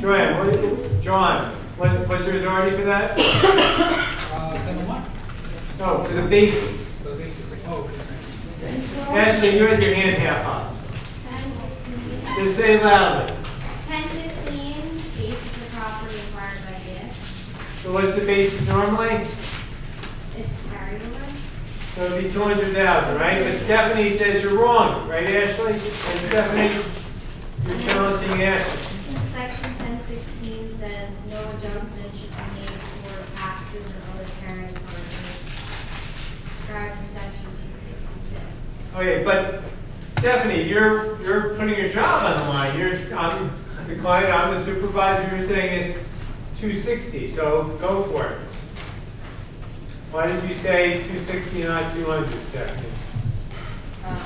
Joanne, what, John, what, what's your authority for that? Uh, then what? No, for the basis. So basically, oh, okay. Ashley, you had your hand half up. Just say it loudly. Ten fifteen, basis of property acquired by gift. So what's the basis normally? It's carried over. So it'd be two hundred thousand, right? But Stephanie says you're wrong, right, Ashley? And Stephanie, you're challenging Ashley. Section ten sixteen says no adjustment should be made for taxes or other carrying charges described in section two sixty-six. Okay, but Stephanie, you're, you're putting your job on the line. You're, I'm the client, I'm the supervisor, you're saying it's two sixty, so go for it. Why did you say two sixty, not two hundred, Stephanie? Um,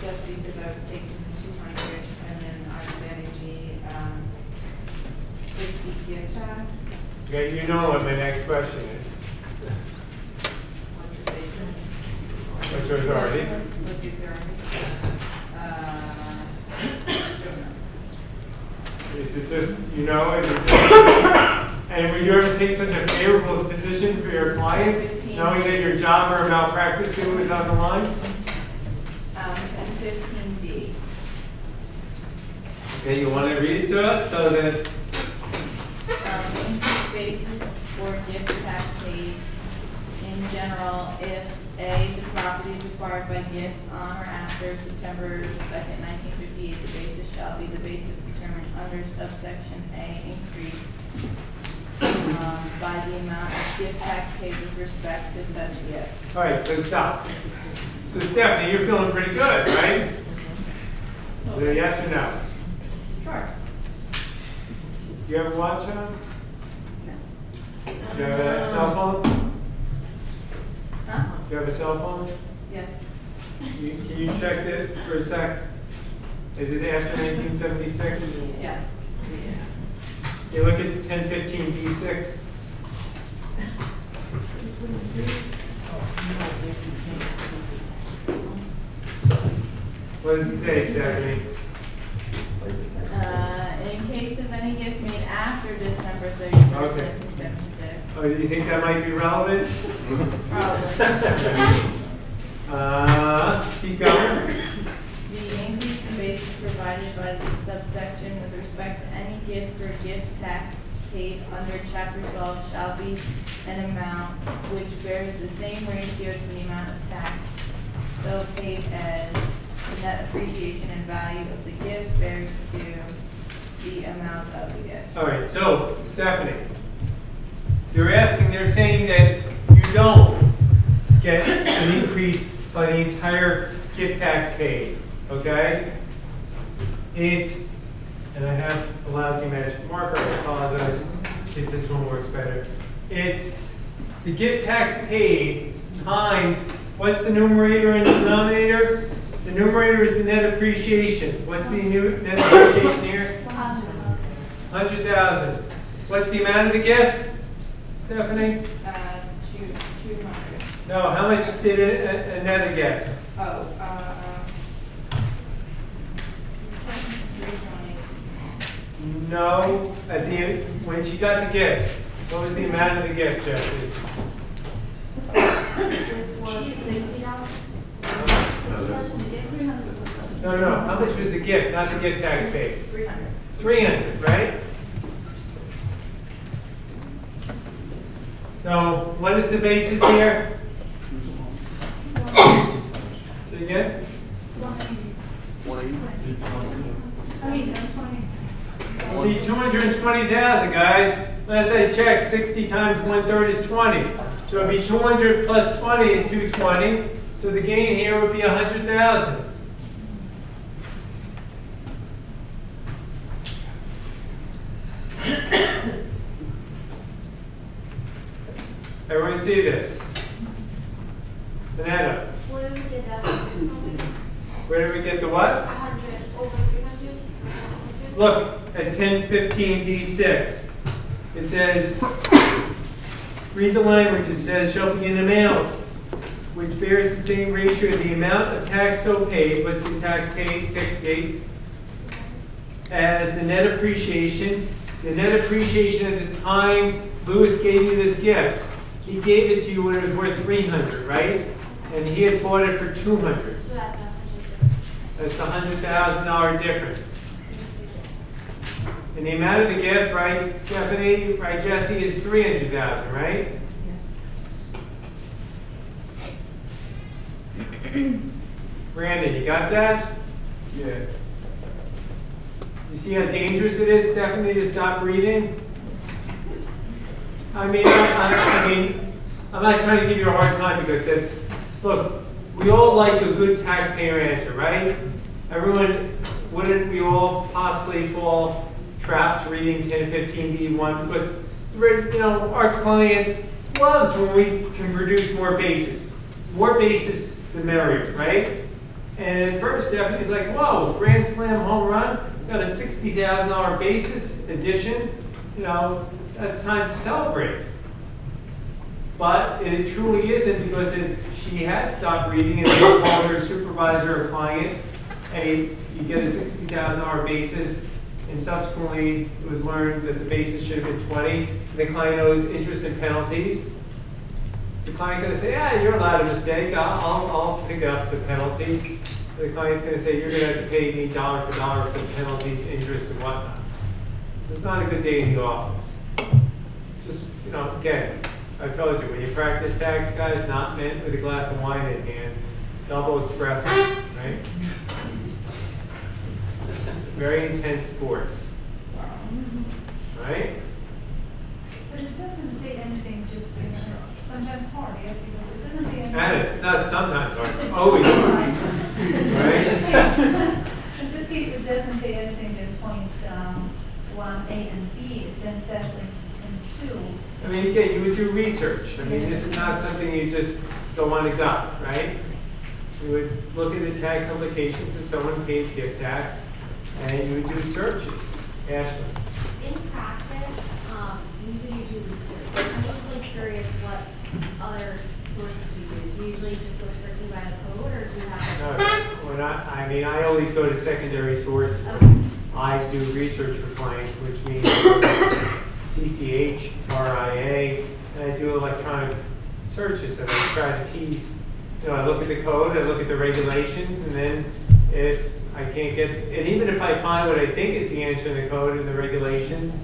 just because I was taking the two hundred and then I was adding the, um, gift tax. Okay, you know what my next question is. What's the basis? What's your authority? What's the authority? Uh. Is it just, you know, it just, and would you ever take such a favorable position for your client, knowing that your job or malpractice suit was on the line? Um, and fifteen D. Okay, you want to read it to us so that, Um, increased basis for gift tax paid in general if A, the property is acquired by gift on or after September second, nineteen fifty-eight, the basis shall be the basis determined under subsection A increased um, by the amount of gift tax paid with respect to such gift. all right, so stop. So Stephanie, you're feeling pretty good, right? A yes or no? Sure. You ever watch, No. you have a cell phone? Huh? You have a cell phone? Yeah. You- Can you check it for a sec? Is it after nineteen seventy-six? Yeah. You look at ten fifteen D six. What does it say, Stephanie? Uh, in case of any gift made after December thirty-first, Okay. nineteen seventy-six. Oh, do you think that might be relevant? Probably. Uh, keep going. The increase in basis provided by this subsection with respect to any gift or gift tax paid under chapter twelve shall be an amount which bears the same ratio to the amount of tax so paid as the net appreciation and value of the gift bears to the amount of the gift. All right, so Stephanie, they're asking, they're saying that you don't get an increase by the entire gift tax paid, okay? It's, and I have a lousy magic marker, I apologize, see if this one works better. It's the gift tax paid times, what's the numerator and denominator? The numerator is the net appreciation. What's the new net appreciation here? Hundred thousand. What's the amount of the gift, Stephanie? Uh, two, two hundred. No, how much did a- a- Annetta get? Oh, uh, three twenty. No, at the, when she got the gift, what was the amount of the gift, Jesse? Was sixty dollars? No, no, how much was the gift, not the gift tax paid? 300. 300, right? So what is the basis here? Say again? Twenty. The 220,000, guys. Let's say check 60 times 130 is 20. So it'd be 200 plus 20 is 220. So the gain here would be 100,000. Everyone see this? Banana, Where did we get that? where did we get the what? Hundred, over three hundred? Look at ten fifteen D six. It says, read the language, it says, shall be an amount which bears the same ratio of the amount of tax so paid, what's the tax paid, sixty, as the net appreciation. The net appreciation at the time Lewis gave you this gift, he gave it to you when it was worth three hundred, right? And he had bought it for two hundred. So that's a the hundred thousand dollar difference. And the amount of the gift, right, Stephanie, right, Jesse, is three hundred thousand, right? Yes. Brandon, you got that? Yeah. You see how dangerous it is, Stephanie, to stop reading? I mean, I, I, mean, I'm not trying to give you a hard time because that's, look, we all like a good taxpayer answer, right? Everyone, wouldn't we all possibly fall trapped reading 10, 15 B1 because it's very, you know, our client loves when we can produce more bases. More bases, the merrier, right? And at first, Stephanie's like, whoa, grand slam home run, got a $60,000 basis addition, you know, that's time to celebrate. But it truly isn't because it, she had stopped reading and they called her supervisor or client, hey, you get a $60,000 basis, and subsequently it was learned that the basis should have been 20. The client owes interest and penalties. Is the client going to say, yeah, you're allowed a mistake, I'll, I'll, I'll pick up the penalties? The client's going to say, you're going to have to pay me dollar for dollar for the penalties, interest, and whatnot. It's not a good day in the office. Just, you know, again, I've told you, when you practice tax, guys, not meant with a glass of wine in hand, double espresso, right? Very intense sport. Right? But it doesn't say anything, just, know, it's sometimes hard, yes, because it doesn't say anything. And it's not sometimes hard, It's always hard? In this case, it doesn't say anything in point, um, one A and B, it then says in, in two. I mean, again, you would do research. I mean, this is not something you just go on the gut, right? You would look at the tax implications if someone pays gift tax, and you would do searches. Ashley? In practice, um, usually you do research. I'm just like curious what other sources you use. You usually just go strictly by the code, or do you have? No, when I, I mean, I always go to secondary sources. Okay. I do research for clients, which means CCH, RIA, and I do electronic searches, and I try to tease, you know, I look at the code, I look at the regulations, and then if I can't get, and even if I find what I think is the answer in the code and the regulations,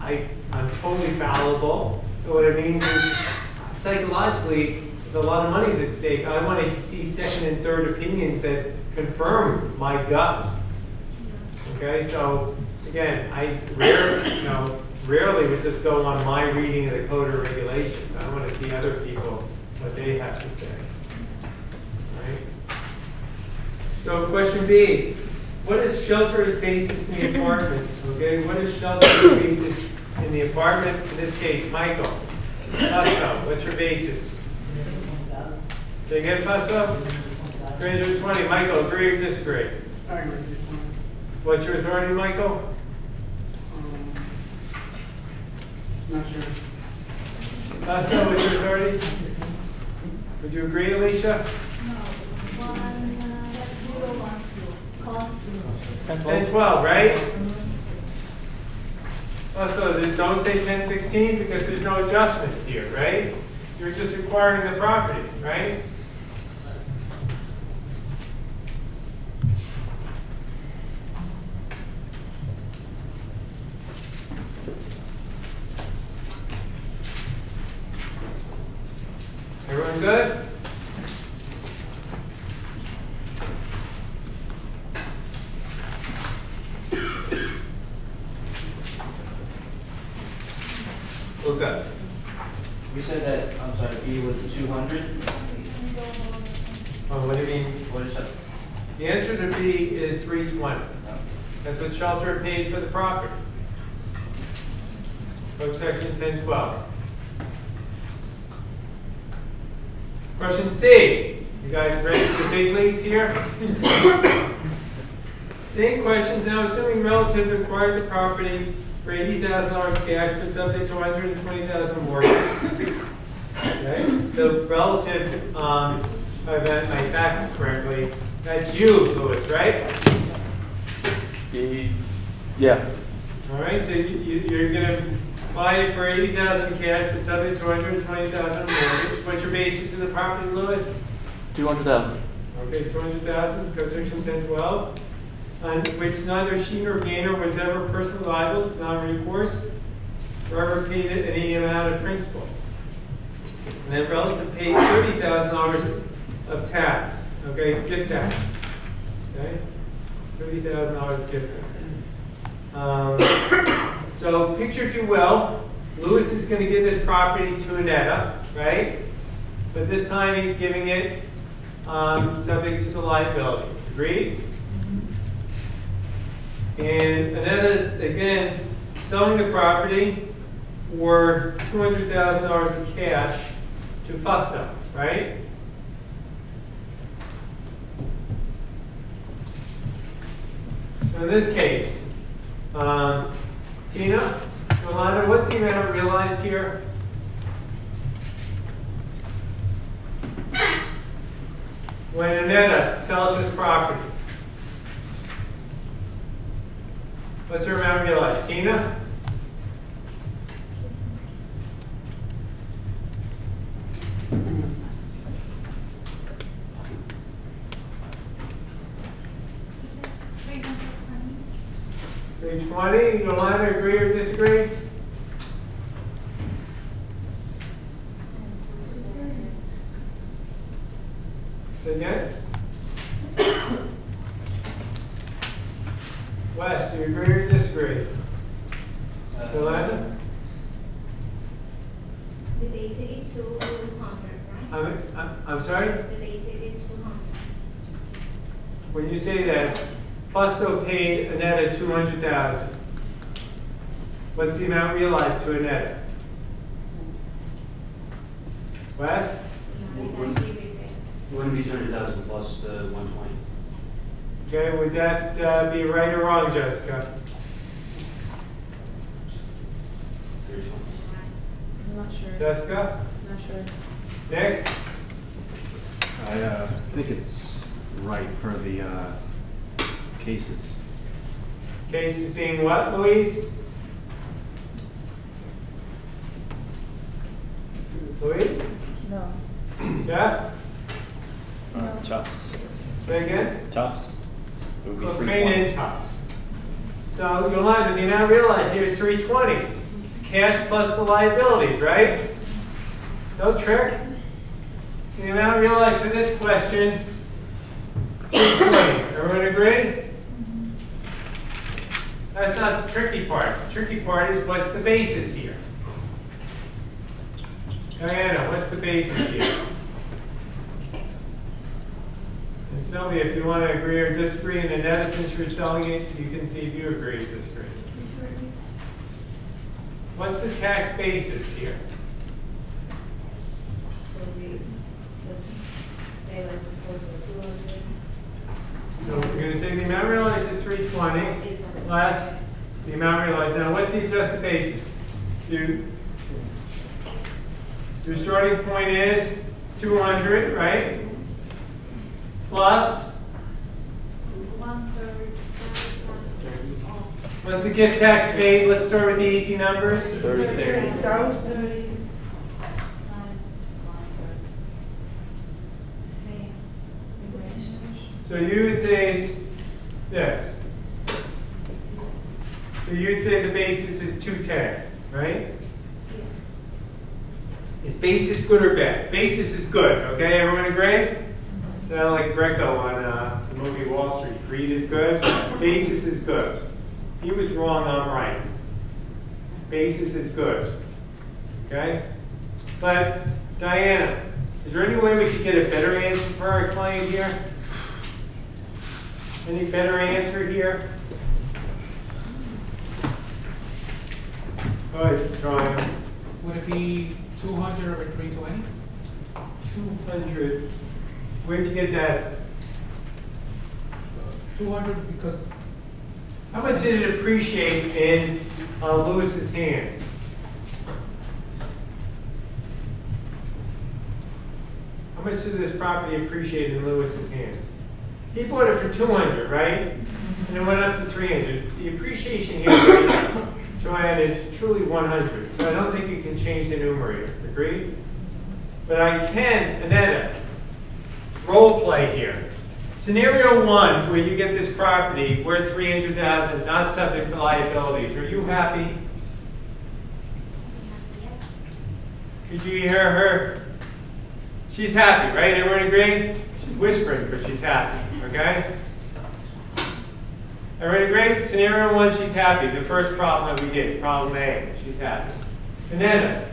I, I'm totally fallible. So what it means is psychologically, a lot of money's at stake, I want to see second and third opinions that confirm my gut. Okay, so again, I rarely, you know, rarely would just go on my reading of the code or regulations. I want to see other people, what they have to say. Right? So question B, what is shelter's basis in the apartment? Okay, what is shelter's basis in the apartment? In this case, Michael. Fusco, what's your basis? Say again, Fusco? 320. Michael, agree or disagree? I agree. What's your authority, Michael? Um, Not sure. Fusco, what's your authority? Would you agree, Alicia? No, it's one, uh, one, two. Cost. 10, 12, right? Also, don't say 10, 16 because there's no adjustments here, right? You're just acquiring the property, right? Everyone good? Luca? You said that, I'm sorry, B was two hundred? Oh, what do you mean? What is that? The answer to B is 320. That's what shelter paid for the property. Code section 1012. Question C. You guys ready for the big leagues here? Same questions now, assuming relative acquired the property for $80,000 cash, but subject to 120,000 mortgage. Okay, so relative, um, if I got my fact correctly, that's you, Louis, right? Yeah. All right, so you, you- you're gonna buy it for eighty thousand cash, but subject to hundred and twenty thousand mortgage. What's your basis in the property, hundred thousand. Okay, two hundred thousand, code section ten twelve, on which neither she nor gainer was ever personally liable, it's non-recourse, or ever paid it any amount of principal. And then relative paid thirty thousand dollars of tax, okay, gift tax, okay? Thirty thousand dollars gift tax. Um, So picture if you will, Lewis is gonna give this property to Annetta, right? But this time he's giving it um, subject to the liability. Agreed? And Annetta's, again, selling the property for two hundred thousand dollars in cash to Fusco, right? So in this case, um, Tina, Yolanda, what's the amount realized here? When Annetta sells his property. What's her amount realized? Tina? Three twenty, Yolanda, agree or disagree? 200,000. What's the amount realized to Annette? Wes? It wouldn't be 200,000 plus the 120. Okay, would that uh, be right or wrong, Jessica? I'm not sure. Jessica? Not sure. Nick? I uh, think it's right for the uh, cases. Cases being what, Louise? Louise? No. Yeah? Uh, Tufts. Say again? Tufts. It would be Well, three Crane and twenty. Tufts. So Yolanda, the amount realized here is three twenty. It's cash plus the liabilities, right? No trick? The amount realized for this question three twenty. Everyone agree? That's not the tricky part. The tricky part is what's the basis here? Diana, what's the basis here? And Sylvia, if you want to agree or disagree, and Annette, since you're selling it, you can see if you agree or disagree. What's the tax basis here? So hundred. So we're going to say the amount realized is 320 less the amount realized. Now, what's the adjusted basis? So your starting point is 200, right? Plus? What's the gift tax paid? Let's start with the easy numbers. 30. 30. So you would say it's, yes. So you'd say the basis is two ten, right? Yes. Is basis good or bad? Basis is good, okay, everyone agree? Sound like Gekko on, uh, the movie Wall Street, greed is good, basis is good. He was wrong, I'm right. Basis is good, okay? But Diana, is there any way we could get a better answer for our client here? Any better answer here? Go ahead, Brian. Would it be two hundred over three twenty? Two hundred, where'd you get that? Two hundred because How much did it appreciate in uh, Lewis's hands? How much did this property appreciate in Lewis's hands? He bought it for two hundred, right? And it went up to three hundred. The appreciation here, right, Joanne, is truly one hundred, so I don't think you can change the numerator, agreed? But I can, Annetta, role play here. Scenario one, where you get this property worth three hundred thousand, not subject to liabilities, are you happy? Could you hear her? She's happy, right? Everyone agree? She's whispering, but she's happy, okay? Everyone agree? Scenario one, she's happy. The first problem that we did, problem A, she's happy. And then,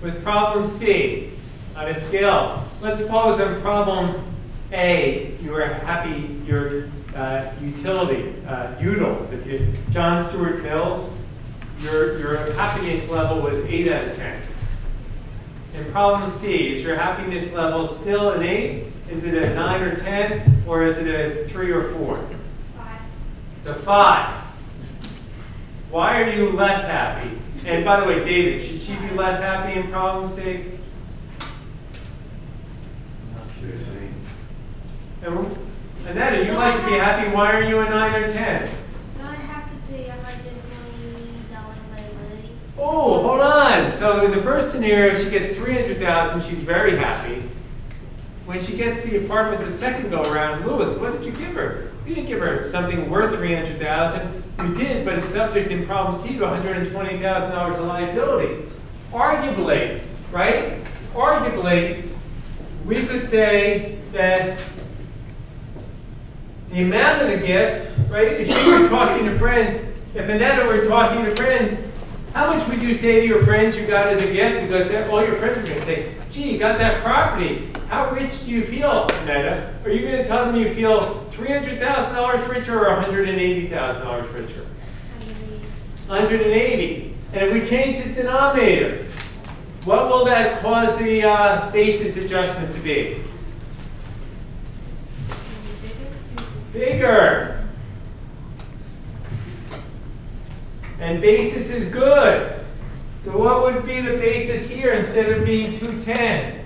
with problem C, on a scale, let's suppose on problem A, you are happy, your uh, utility, uh, utils, if you, John Stuart Mills, your, your happiness level was 8 out of 10. In problem C, is your happiness level still an 8? Is it a 9 or 10? Or is it a 3 or 4? Five. It's a 5. Why are you less happy? And by the way, David, should she be less happy in problem C? Not sure. And Annetta, you like to be happy. Why are you a 9 or 10? Do I have to pay a hundred and twenty dollars liability? Oh, hold on. So in the first scenario, she gets 300,000. She's very happy. When she gets the apartment the second go around, Lewis, what did you give her? You didn't give her something worth 300,000. You did, but it's subject in problem C to $120,000 of liability. Arguably, right? Arguably, we could say that the amount of the gift, right? If you were talking to friends, if Annetta were talking to friends, how much would you say to your friends you got as a gift? Because all your friends are going to say, gee, you got that property. How rich do you feel, Annetta? Are you going to tell them you feel $300,000 richer or $180,000 richer? 180. And if we change the denominator, what will that cause the uh, basis adjustment to be? Bigger. And basis is good. So what would be the basis here instead of being 210?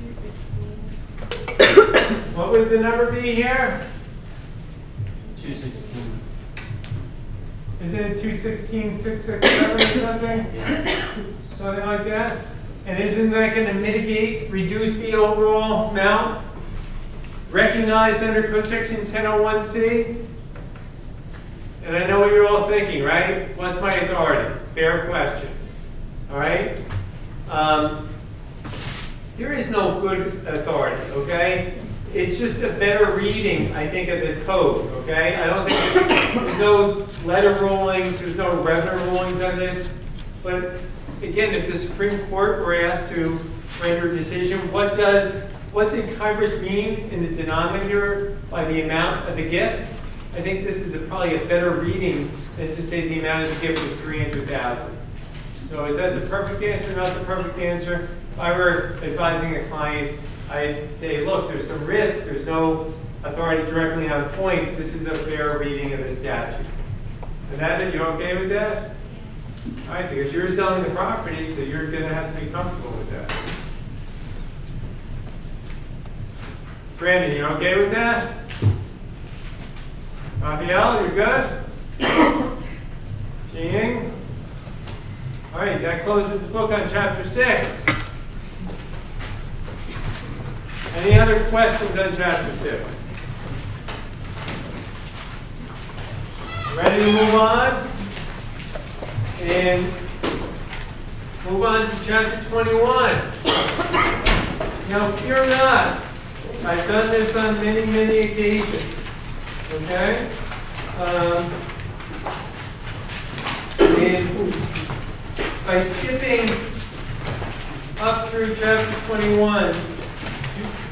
Two sixteen. What would the number be here? Two sixteen. Isn't it 216, 667 or something? Yeah. Something like that? And isn't that going to mitigate, reduce the overall amount recognized under code section 1001C? And I know what you're all thinking, right? What's my authority? Fair question. All right? Um, there is no good authority, okay? It's just a better reading, I think, of the code, okay? I don't think, there's no letter rulings, there's no revenue rulings on this. But again, if the Supreme Court were asked to render a decision, what does, what did Congress mean in the denominator by the amount of the gift? I think this is a- probably a better reading than to say the amount of the gift was 300,000. So is that the perfect answer, or not the perfect answer? If I were advising a client, I'd say, look, there's some risk, there's no authority directly on point, this is a fair reading of the statute. And that, you okay with that? All right, because you're selling the property, so you're gonna have to be comfortable with that. Brandon, you okay with that? Raphael, you're good? Jean? All right, that closes the book on chapter six. Any other questions on chapter six? Ready to move on? And move on to chapter 21. Now, fear not, I've done this on many, many occasions, okay? Um, and by skipping up through chapter 21,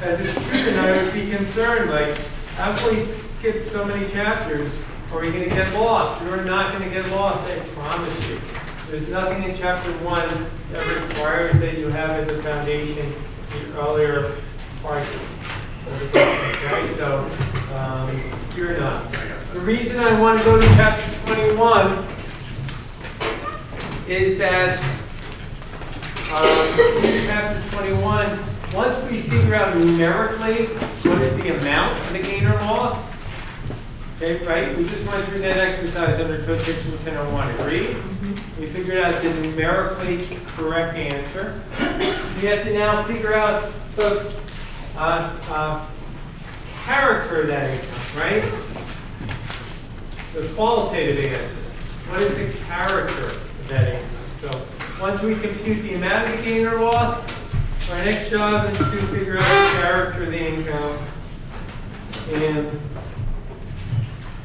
as a student, I would be concerned, like, how can we skip so many chapters? Are we gonna get lost? You're not gonna get lost, I promise you. There's nothing in chapter one that requires that you have as a foundation the earlier parts okay? So, um, you're not. The reason I want to go to chapter 21 is that um, in chapter 21, once we figure out numerically what is the amount of the gain or loss, okay, right? We just went through that exercise under code section 1001, agreed? We figured out the numerically correct answer. We have to now figure out the uh, uh, character of that income, right? The qualitative answer. What is the character of that income? So once we compute the amount of gain or loss, our next job is to figure out the character of the income. And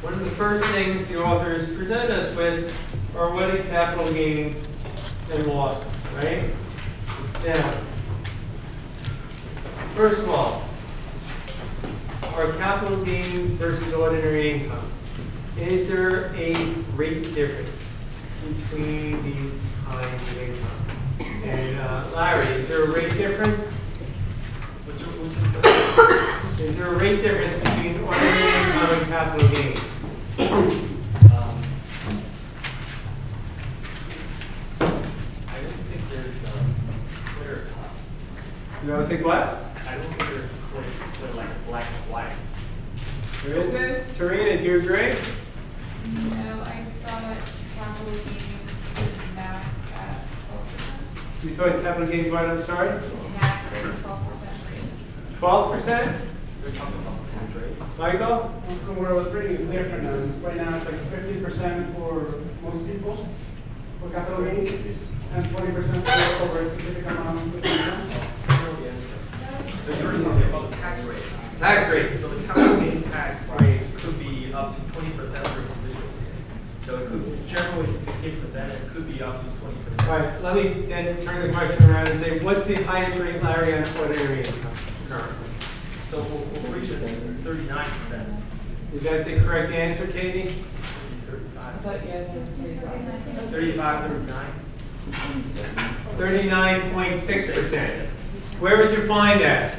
one of the first things the authors present us with are what are capital gains and losses, right? Now, first of all, are capital gains versus ordinary income. Is there a rate difference between these kinds of income? And uh, Larry, is there a rate difference? What's your, what's your, Is there a rate difference between ordinary income and capital gains? um, I don't think there's a clear cut. You don't think what? I don't think there's a clear, clear like black and white. There isn't? Tarina, do you agree? No, I thought capital gains would max at twelve percent. You thought capital gains, what, I'm sorry? Max at twelve percent rate. Twelve percent? We're talking about the tax rate. Michael? From what I was reading is different now. Right now, it's like fifty percent for most people for capital gains and twenty percent for over a specific amount of income. So you're talking about the tax rate. Tax rate. So the capital gains tax rate could be up to twenty percent for individual. So it could, generally it's fifteen percent, it could be up to 20 percent. right, let me then turn the question around and say, what's the highest rate, Larry, on ordinary income currently? So for corporations, this is thirty-nine percent. Is that the correct answer, Katie? Thirty-five. But yeah, there's Thirty-five, thirty-nine? Thirty-nine point six percent. Where would you find that?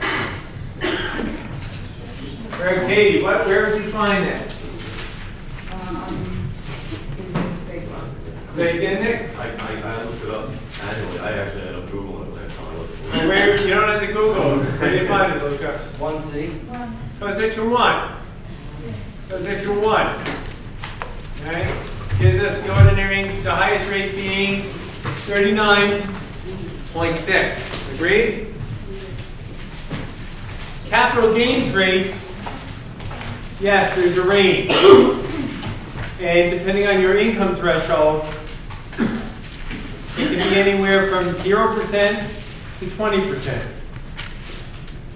Where, Katie, what, where would you find that? Um, in this big one. Say again, Nick? I, I, I looked it up annually, I actually ended up Googling it last time I looked for it. Where, you don't have to Google, it. where do you find it, Lucas? One C? Code section one. Code section one. Alright, gives us the ordinary, the highest rate being thirty-nine point six. Agreed? Capital gains rates, yes, there's a range. And depending on your income threshold, it can be anywhere from zero percent to twenty percent.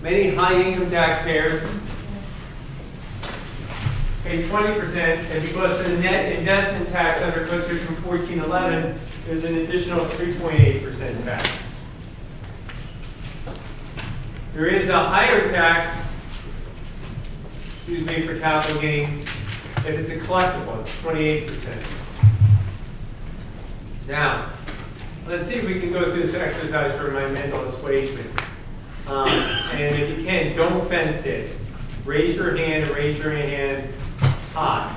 Many high-income taxpayers pay twenty percent, and because the net investment tax under Code Section fourteen eleven, there's an additional three point eight percent tax. There is a higher tax, excuse me, for capital gains, if it's a collectible, it's twenty-eight percent. Now, let's see if we can go through this exercise for my mental assuagement. Um, and if you can, don't fence it. Raise your hand, raise your hand high.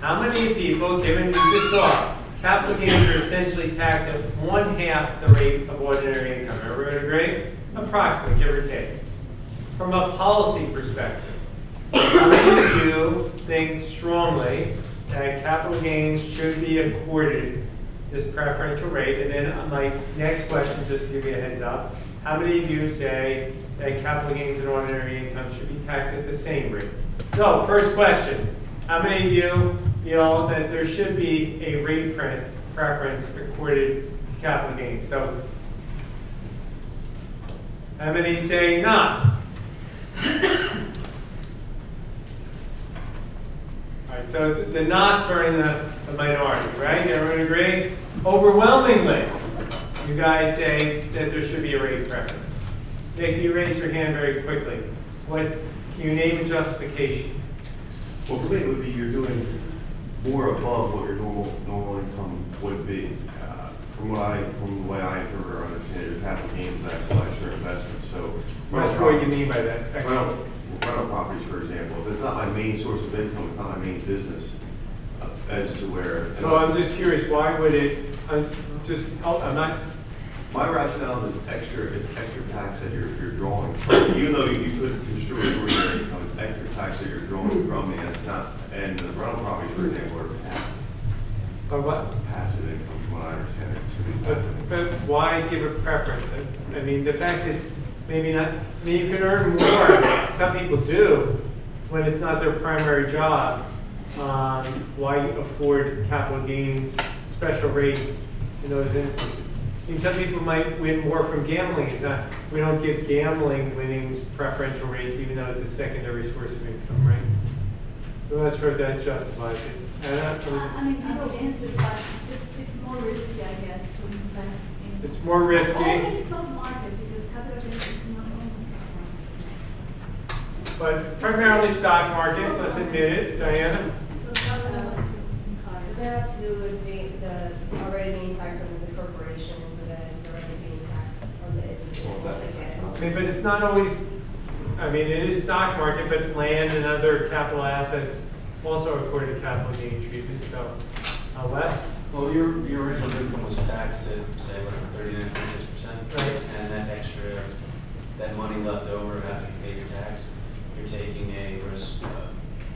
How many people, given this thought, capital gains are essentially taxed at one half the rate of ordinary income? Everyone agree? Approximately, give or take. From a policy perspective, how many of you think strongly that capital gains should be accorded this preferential rate? And then uh, my next question, just to give you a heads up, how many of you say that capital gains and ordinary income should be taxed at the same rate? So, first question, how many of you feel that there should be a rate pre- preference accorded to capital gains? So, how many say not? Right, so the knots are in the the minority, right? Everyone agree? Overwhelmingly, you guys say that there should be a rate preference. Nick, you raised your hand very quickly. What, can you name a justification? Well, for me, it would be you're doing more above what your normal, normal income would be. Uh, From what I, from the way I interpret or understand it, your capital gains is actually extra investment, so. I'm not sure what you mean by that. Rental, rental properties, for example, if it's not my main source of income, it's not my main business, uh, as to where. So I'm just curious, why would it, I'm just, oh, I'm not My rationale is extra, it's extra tax that you're, you're drawing from, even though you you could construe it ordinary income, it's extra tax that you're drawing from, and it's not, and the rental properties, for example, are passive, But what, passive income, from what I understand it to be but, passive. but why give a preference? I- I mean, the fact it's maybe not, I mean, you can earn more, some people do, when it's not their primary job. Um, why afford capital gains, special rates in those instances? I mean, some people might win more from gambling, it's not, we don't give gambling winnings preferential rates, even though it's a secondary source of income, right? So I'm not sure if that justifies it. And I- I mean, I'm against it, but just, it's more risky, I guess, to invest in. It's more risky. Only in stock market, because capital gains is not only stock market. But primarily stock market, let's admit it, Diana. So that's what I. Does that have to do with being the, already being taxed under the corporation, so that it's already being taxed on the individual again? I mean, but it's not always, I mean, it is stock market, but land and other capital assets also according to capital gain treatment, so, uh, Wes? Well, your, your original income was taxed at, say, like thirty-nine, thirty-six percent. Right. And that extra, that money left over after you pay your tax, you're taking a risk of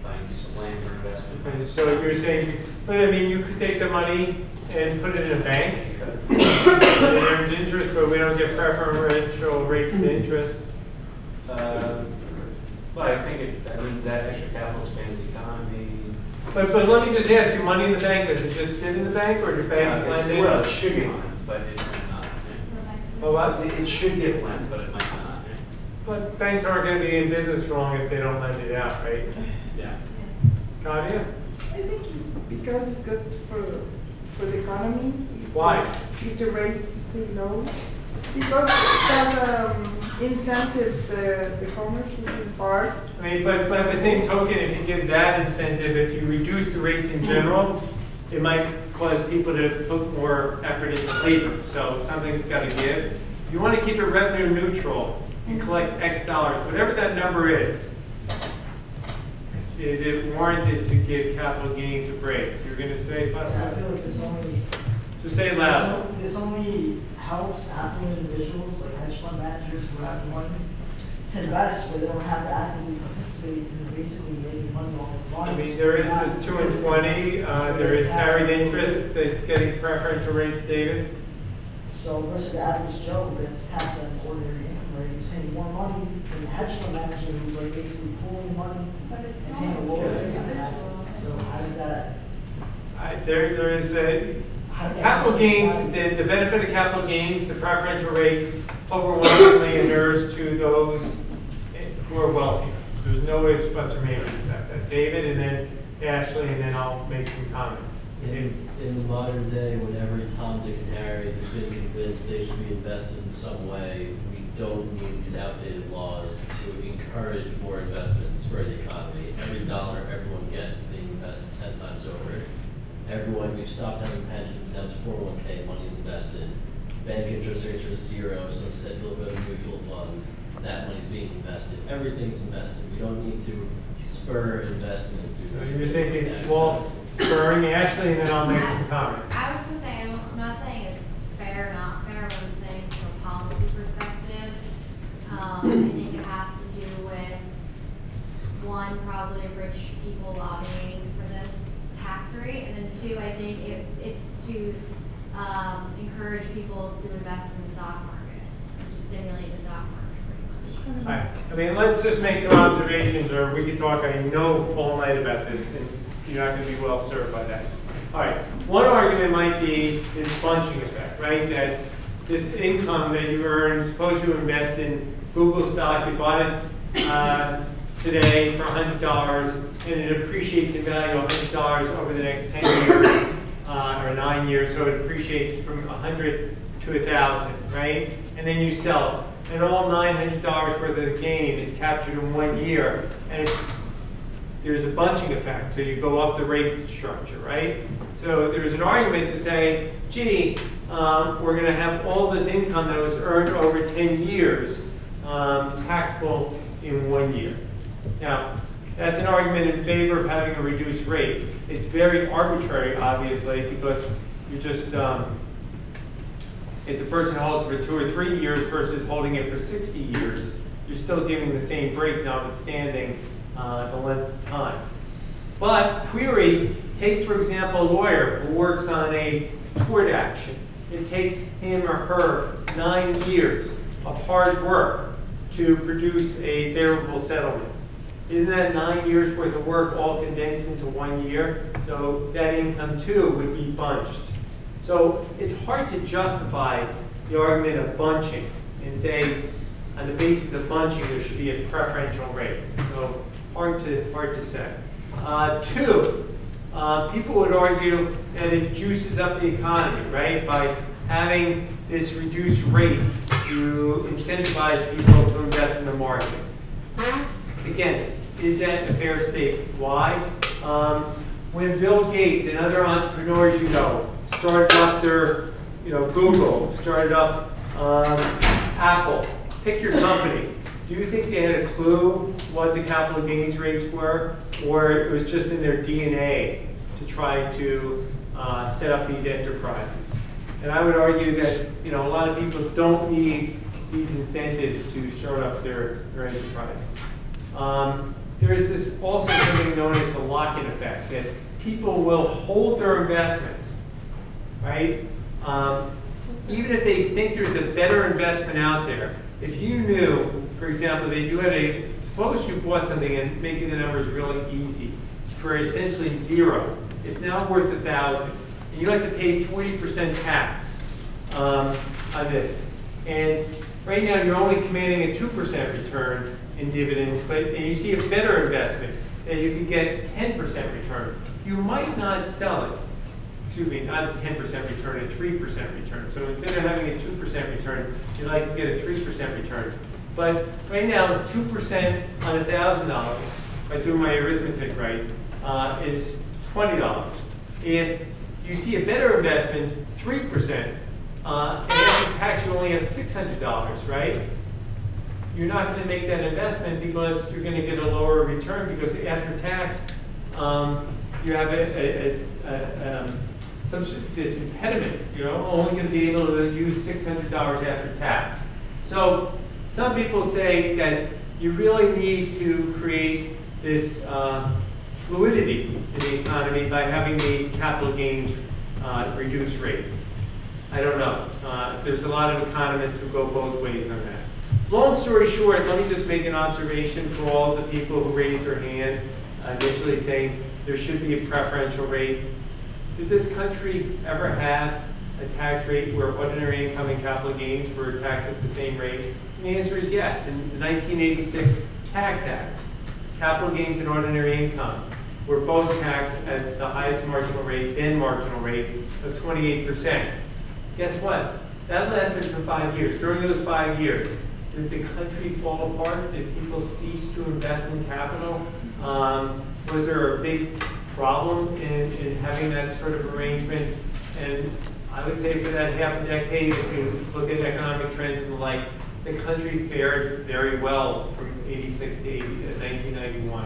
buying a piece of land for investment. And so you're saying, but I mean, you could take the money and put it in a bank, and it earns interest, but we don't get preferential rates of interest. Uh, But I think it, I mean, that extra capital expands the economy. But, but let me just ask you, money in the bank, does it just sit in the bank, or do banks Uh, lend it? Well, it should get lent, but it might not. What? It, it should get lent, but it might not. But banks aren't gonna be in business long if they don't lend it out, right? Yeah. Claudia? I think it's because it's good for, for the economy. Why? Keep the rates stay low. Because that um, incentive the, the commerce between parts. I mean, but, but at the same token, if you give that incentive, if you reduce the rates in general, it might cause people to put more effort into labor, so something's gotta give. You wanna keep it revenue neutral and collect X dollars, whatever that number is, is it warranted to give capital gains a break? You're gonna say, I feel like this only, Just say it this loud. this only helps affluent individuals like hedge fund managers who have the money to invest, where they don't have to actively participate in basically making money off of I mean, there is this two and twenty, uh, there is carried interest that's getting preferential rates, David. So versus the average Joe who gets taxed at an ordinary income rate, he's paying more money than the hedge fund manager who's like basically pooling money But it's and paying a lower rate on taxes. So how does that, I, there, there is a, how does that? capital gains, the, the benefit of capital gains, the preferential rate overwhelmingly inures to those who are wealthier. There's no ifs, buts, or maybes about that. David, and then Ashley, and then I'll make some comments. In, in the modern day, when every Tom, Dick, and Harry has been convinced they should be invested in some way, we don't need these outdated laws to encourage more investments for the economy. Every dollar everyone gets is being invested ten times over. Everyone, we've stopped having pensions, now it's four oh one K, money's invested. Bank interest rates are zero, so instead of a little bit of mutual funds, that money's being invested. Everything's invested. We don't need to spur investment through. So You're thinking it's tax false spurring, Ashley, and then I'll make some comments. I was gonna say, I don't- I'm not saying it's fair or not fair, but I'm saying from a policy perspective, um, I think it has to do with, one, probably rich people lobbying for this tax rate, and then two, I think it, it's to, um, encourage people to invest in the stock market, to stimulate the stock market right, I mean, let's just make some observations, or we could talk, I know, all night about this, and you're not gonna be well served by that. All right, one argument might be this bunching effect, right? That this income that you earn, suppose you invest in Google stock, you bought it, uh, today for hundred dollars, and it appreciates in value hundred dollars over the next ten years, uh, or nine years, so it appreciates from a hundred to a thousand, right? And then you sell it, and all nine hundred dollars worth of gain is captured in one year, and there's a bunching effect, so you go up the rate structure, right? So there's an argument to say, gee, um, we're gonna have all this income that was earned over ten years, um, taxable in one year. Now, that's an argument in favor of having a reduced rate. It's very arbitrary, obviously, because you're just, um, if the person holds for two or three years versus holding it for sixty years, you're still giving the same break notwithstanding, uh, the length of time. But query, take for example a lawyer who works on a tort action. It takes him or her nine years of hard work to produce a favorable settlement. Isn't that nine years worth of work all condensed into one year? So that income too would be bunched. So it's hard to justify the argument of bunching and say, on the basis of bunching, there should be a preferential rate. So hard to, hard to say. Uh, two, uh, people would argue that it juices up the economy, right? By having this reduced rate to incentivize people to invest in the market. Again, is that a fair statement? Why? Um, when Bill Gates and other entrepreneurs you know started up their, you know, Google, started up um, Apple, pick your company. Do you think they had a clue what the capital gains rates were? Or it was just in their DNA to try to uh, set up these enterprises? And I would argue that, you know, a lot of people don't need these incentives to start up their, their enterprises. Um, there is this also something known as the lock-in effect, that people will hold their investments, right? Um, even if they think there's a better investment out there, if you knew, for example, that you had a, suppose you bought something and making the numbers really easy, for essentially zero, it's now worth a thousand, and you have to pay 40% tax um, on this. And right now you're only commanding a 2% return in dividends, but and you see a better investment that you can get 10% return. You might not sell it excuse me, not a 10% return, a 3% return. So instead of having a 2% return, you'd like to get a 3% return. But right now, 2% on $1,000, if I do my arithmetic right, uh, is $20. If you see a better investment, 3%, uh, and after tax you only have $600, right? You're not going to make that investment because you're going to get a lower return because after tax, um, you have a, a, a, um, some this impediment. You're only going to be able to use $600 after tax. So some people say that you really need to create this uh, fluidity in the economy by having the capital gains uh, reduced rate. I don't know. Uh, there's a lot of economists who go both ways on that. Long story short, let me just make an observation for all the people who raised their hand initially saying there should be a preferential rate. Did this country ever have a tax rate where ordinary income and capital gains were taxed at the same rate? And the answer is yes. In the 1986 Tax Act, capital gains and ordinary income were both taxed at the highest marginal rate, then marginal rate of 28%. Guess what? That lasted for five years. During those five years, did the country fall apart? Did people cease to invest in capital? Um, was there a big problem in, in having that sort of arrangement. And I would say for that half a decade, if you look at economic trends and the like, the country fared very well from 86 to 80, uh, 1991.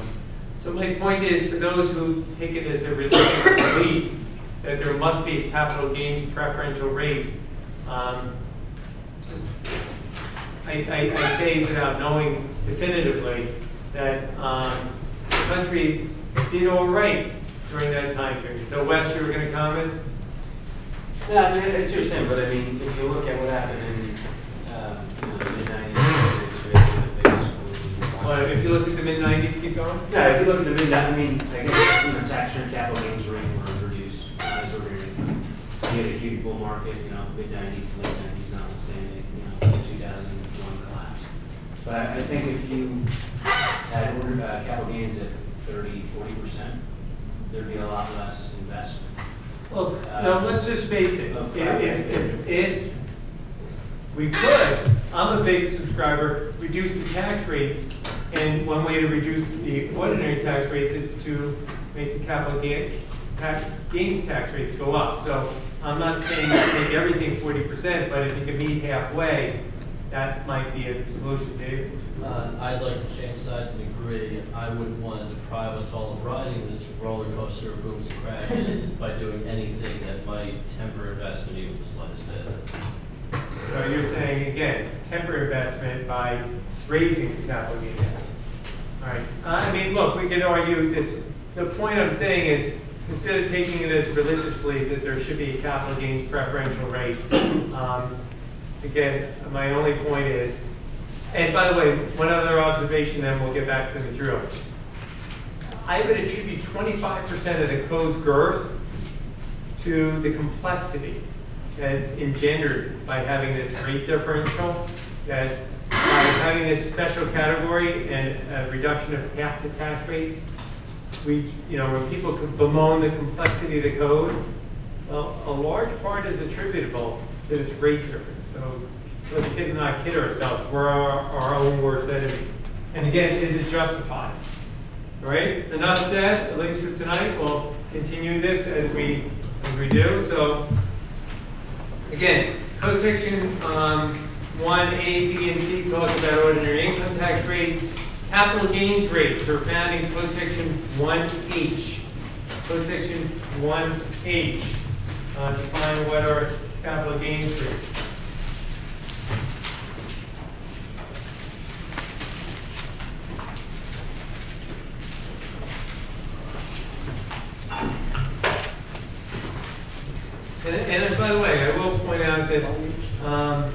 So my point is, for those who take it as a religious belief that there must be a capital gains preferential rate, um, just I, I, I, say without knowing definitively that um, the country did all right during that time period. So Wes, you were going to comment? No, I, mean, I see what saying, but I mean, if you look at what happened in um, you know, the mid '90s, well, if you look at the mid '90s, keep going. Yeah, if you look at the mid 90s, I mean, I guess you know, tax and capital gains rate were reduced as a rate. You had a huge bull market, you know, mid '90s, late '90s, notwithstanding, you know, the 2001 collapse. But I, I think if you had ordered uh, capital gains at 30, 40 percent, there'd be a lot less investment. Well, uh, no, let's just face it. If, if, if, if, we could, I'm a big subscriber, reduce the tax rates, and one way to reduce the ordinary tax rates is to make the capital gain, tax, gains tax rates go up. So I'm not saying make everything 40%, but if you can meet halfway, that might be a solution, Dave. Uh, I'd like to change sides and agree. I wouldn't want to deprive us all of riding this roller coaster of booms and crashes by doing anything that might temper investment even the slightest bit. So you're saying, again, temporary investment by raising the capital gains. All right, Uh, I mean, look, we could argue this, the point I'm saying is, instead of taking it as religious belief that there should be a capital gains preferential rate, um, again, my only point is, and by the way, one other observation, then we'll get back to the material. I would attribute twenty-five percent of the code's girth to the complexity that's engendered by having this rate differential, that by having this special category and a reduction of half the tax rates, we, you know, when people bemoan the complexity of the code, well, a large part is attributable to this rate difference. So let's kid, not kid ourselves, we're our, our own worst enemy. And again, is it justified? All right, enough said, at least for tonight. We'll continue this as we, as we do. So again, code section um, 1A, B, and C talk about ordinary income tax rates. Capital gains rates are found in code section 1H. Code section 1H. Uh, define what are capital gains rates. And, and by the way, I will point out that um,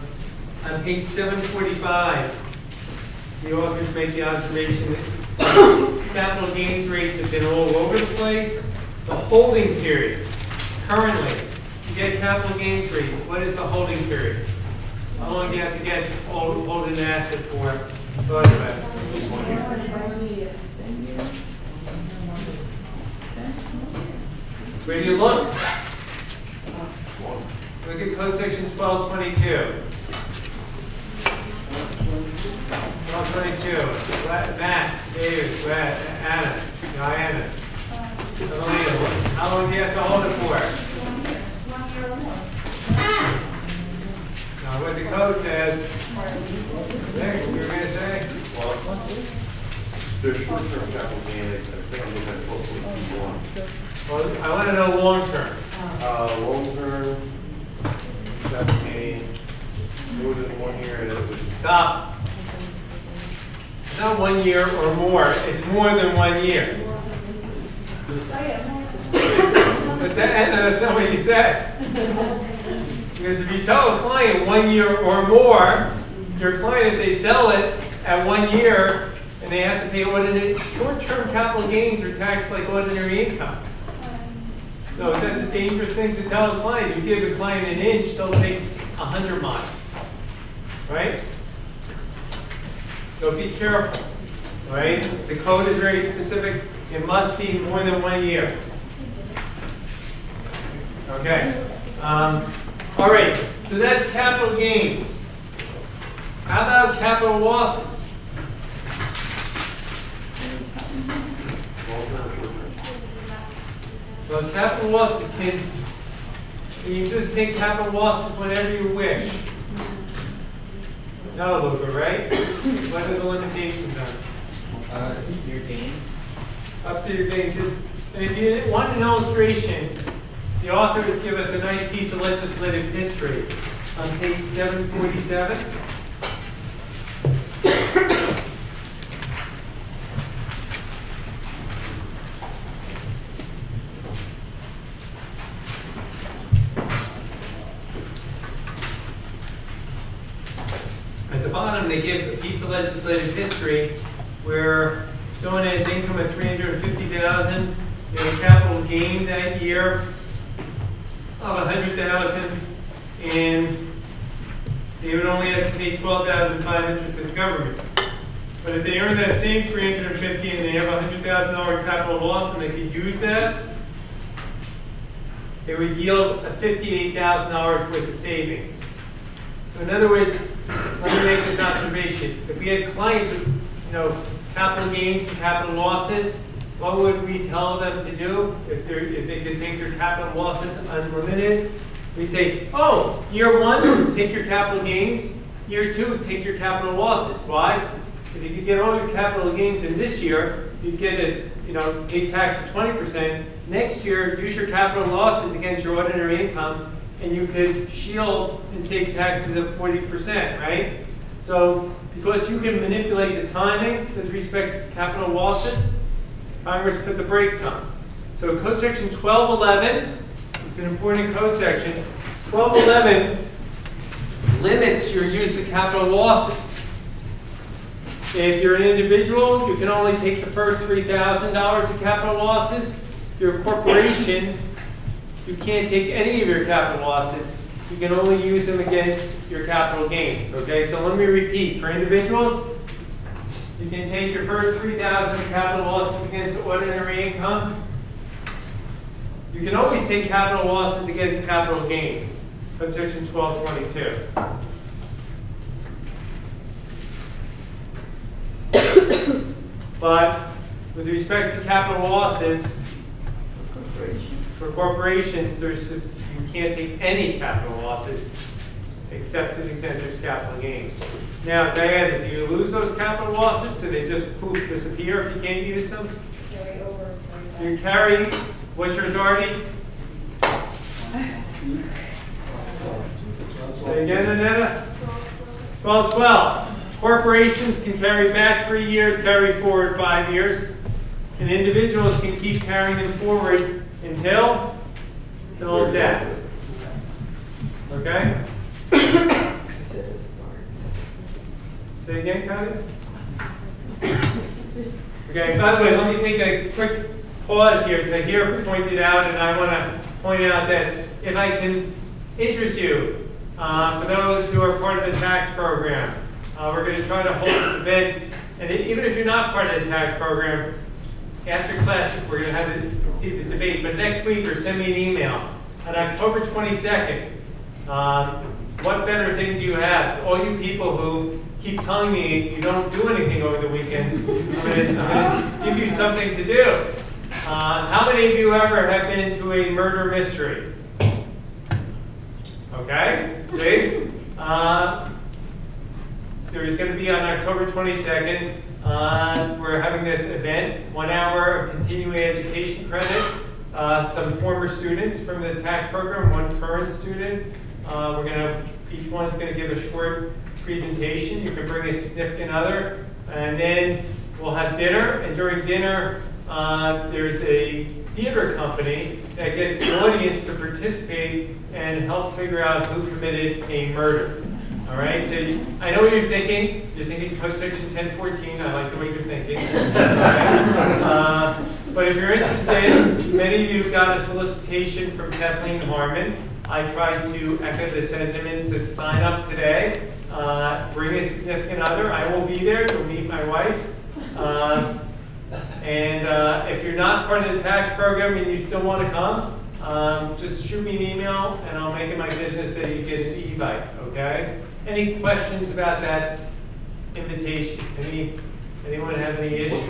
on page 745, the authors make the observation that capital gains rates have been all over the place. The holding period, currently, to get capital gains rates, what is the holding period? How long do you have to get hold, hold an asset for? Ahead, Wes. Just one year. Where do you look? Look at code section twelve twenty-two. Twelve twenty-two, Matt, David, Brad, Anna, Diana. How long do you have to hold it for? One year or more. Now, what the code says, Nick, you were gonna say? There's short-term capital gain, I think I'm looking at twelve point one. Well, I wanna know long-term. Uh, long-term capital gain, more than one year, and it was Stop. Not one year or more, it's more than one year. But that, that's not what you said. Because if you tell a client one year or more, your client, if they sell it at one year, and they have to pay ordinary, short-term capital gains are taxed like ordinary income. So that's a dangerous thing to tell a client. You give a client an inch, they'll take a hundred miles, right? So be careful, right? The code is very specific. It must be more than one year. Okay. Um, all right. So that's capital gains. How about capital losses? Well, capital losses can, you just take capital losses whenever you wish. No, Luca, right? What are the limitations on it? Uh, your gains. Up to your gains. And if you want an illustration, the authors give us a nice piece of legislative history on page 747. At the bottom, they give a piece of legislative history where someone has income of 350000 they have a capital gain that year of 100000 and they would only have to pay 12500 to the government. But if they earn that same 350 and they have a $100,000 capital loss and they could use that, it would yield a $58,000 worth of savings. So in other words, let me make this observation. If we had clients with, you know, capital gains and capital losses, what would we tell them to do if if they could take their capital losses unlimited? We'd say, oh, year one, take your capital gains. Year two, take your capital losses. Why? If you could get all your capital gains in this year, you'd get a, you know, pay tax of 20%. Next year, use your capital losses against your ordinary income and you could shield and save taxes at forty percent, right? So because you can manipulate the timing with respect to capital losses, Congress put the brakes on. So code section twelve eleven, it's an important code section. Twelve eleven limits your use of capital losses. If you're an individual, you can only take the first three thousand dollars of capital losses. If you're a corporation, you can't take any of your capital losses. You can only use them against your capital gains. Okay, so let me repeat. For individuals, you can take your first three thousand of capital losses against ordinary income. You can always take capital losses against capital gains. Section twelve twenty-two. But with respect to capital losses, for corporations, there's, you can't take any capital losses except to the extent there's capital gains. Now, Diana, do you lose those capital losses? Do they just poof disappear if you can't use them? Carry over. So you carry, what's your authority? Say again, Annetta? Twelve, twelve. Corporations can carry back three years, carry forward five years. And individuals can keep carrying them forward until, until death. Okay? Say again, Connie? Okay, by the way, let me take a quick pause here to hear pointed out, and I want to point out that if I can interest you, uh, for those who are part of the tax program, uh, we're going to try to hold this event, and even if you're not part of the tax program, after class, we're going to have to see the debate, but next week, or send me an email. On October 22nd, um, what better thing do you have? All you people who keep telling me you don't do anything over the weekends, I'm going to give you something to do. Uh, how many of you ever have been to a murder mystery? Okay, see? Uh, there's going to be on October 22nd, uh, we're having this event, one hour of continuing education credit. Uh, some former students from the tax program, one current student. Uh, we're to, each one's going to give a short presentation. You can bring a significant other. And then we'll have dinner. And during dinner, uh, there's a theater company that gets the audience to participate and help figure out who committed a murder. All right, so I know what you're thinking. You're thinking code section 1014. I like the way you're thinking. uh, but if you're interested, many of you have got a solicitation from Kathleen Harmon. I tried to echo the sentiments that sign up today. Uh, bring a significant other. I will be there to meet my wife. Uh, and uh, if you're not part of the tax program and you still want to come, um, just shoot me an email and I'll make it my business that you get an e-bike, okay? Any questions about that invitation? Any, anyone have any issues?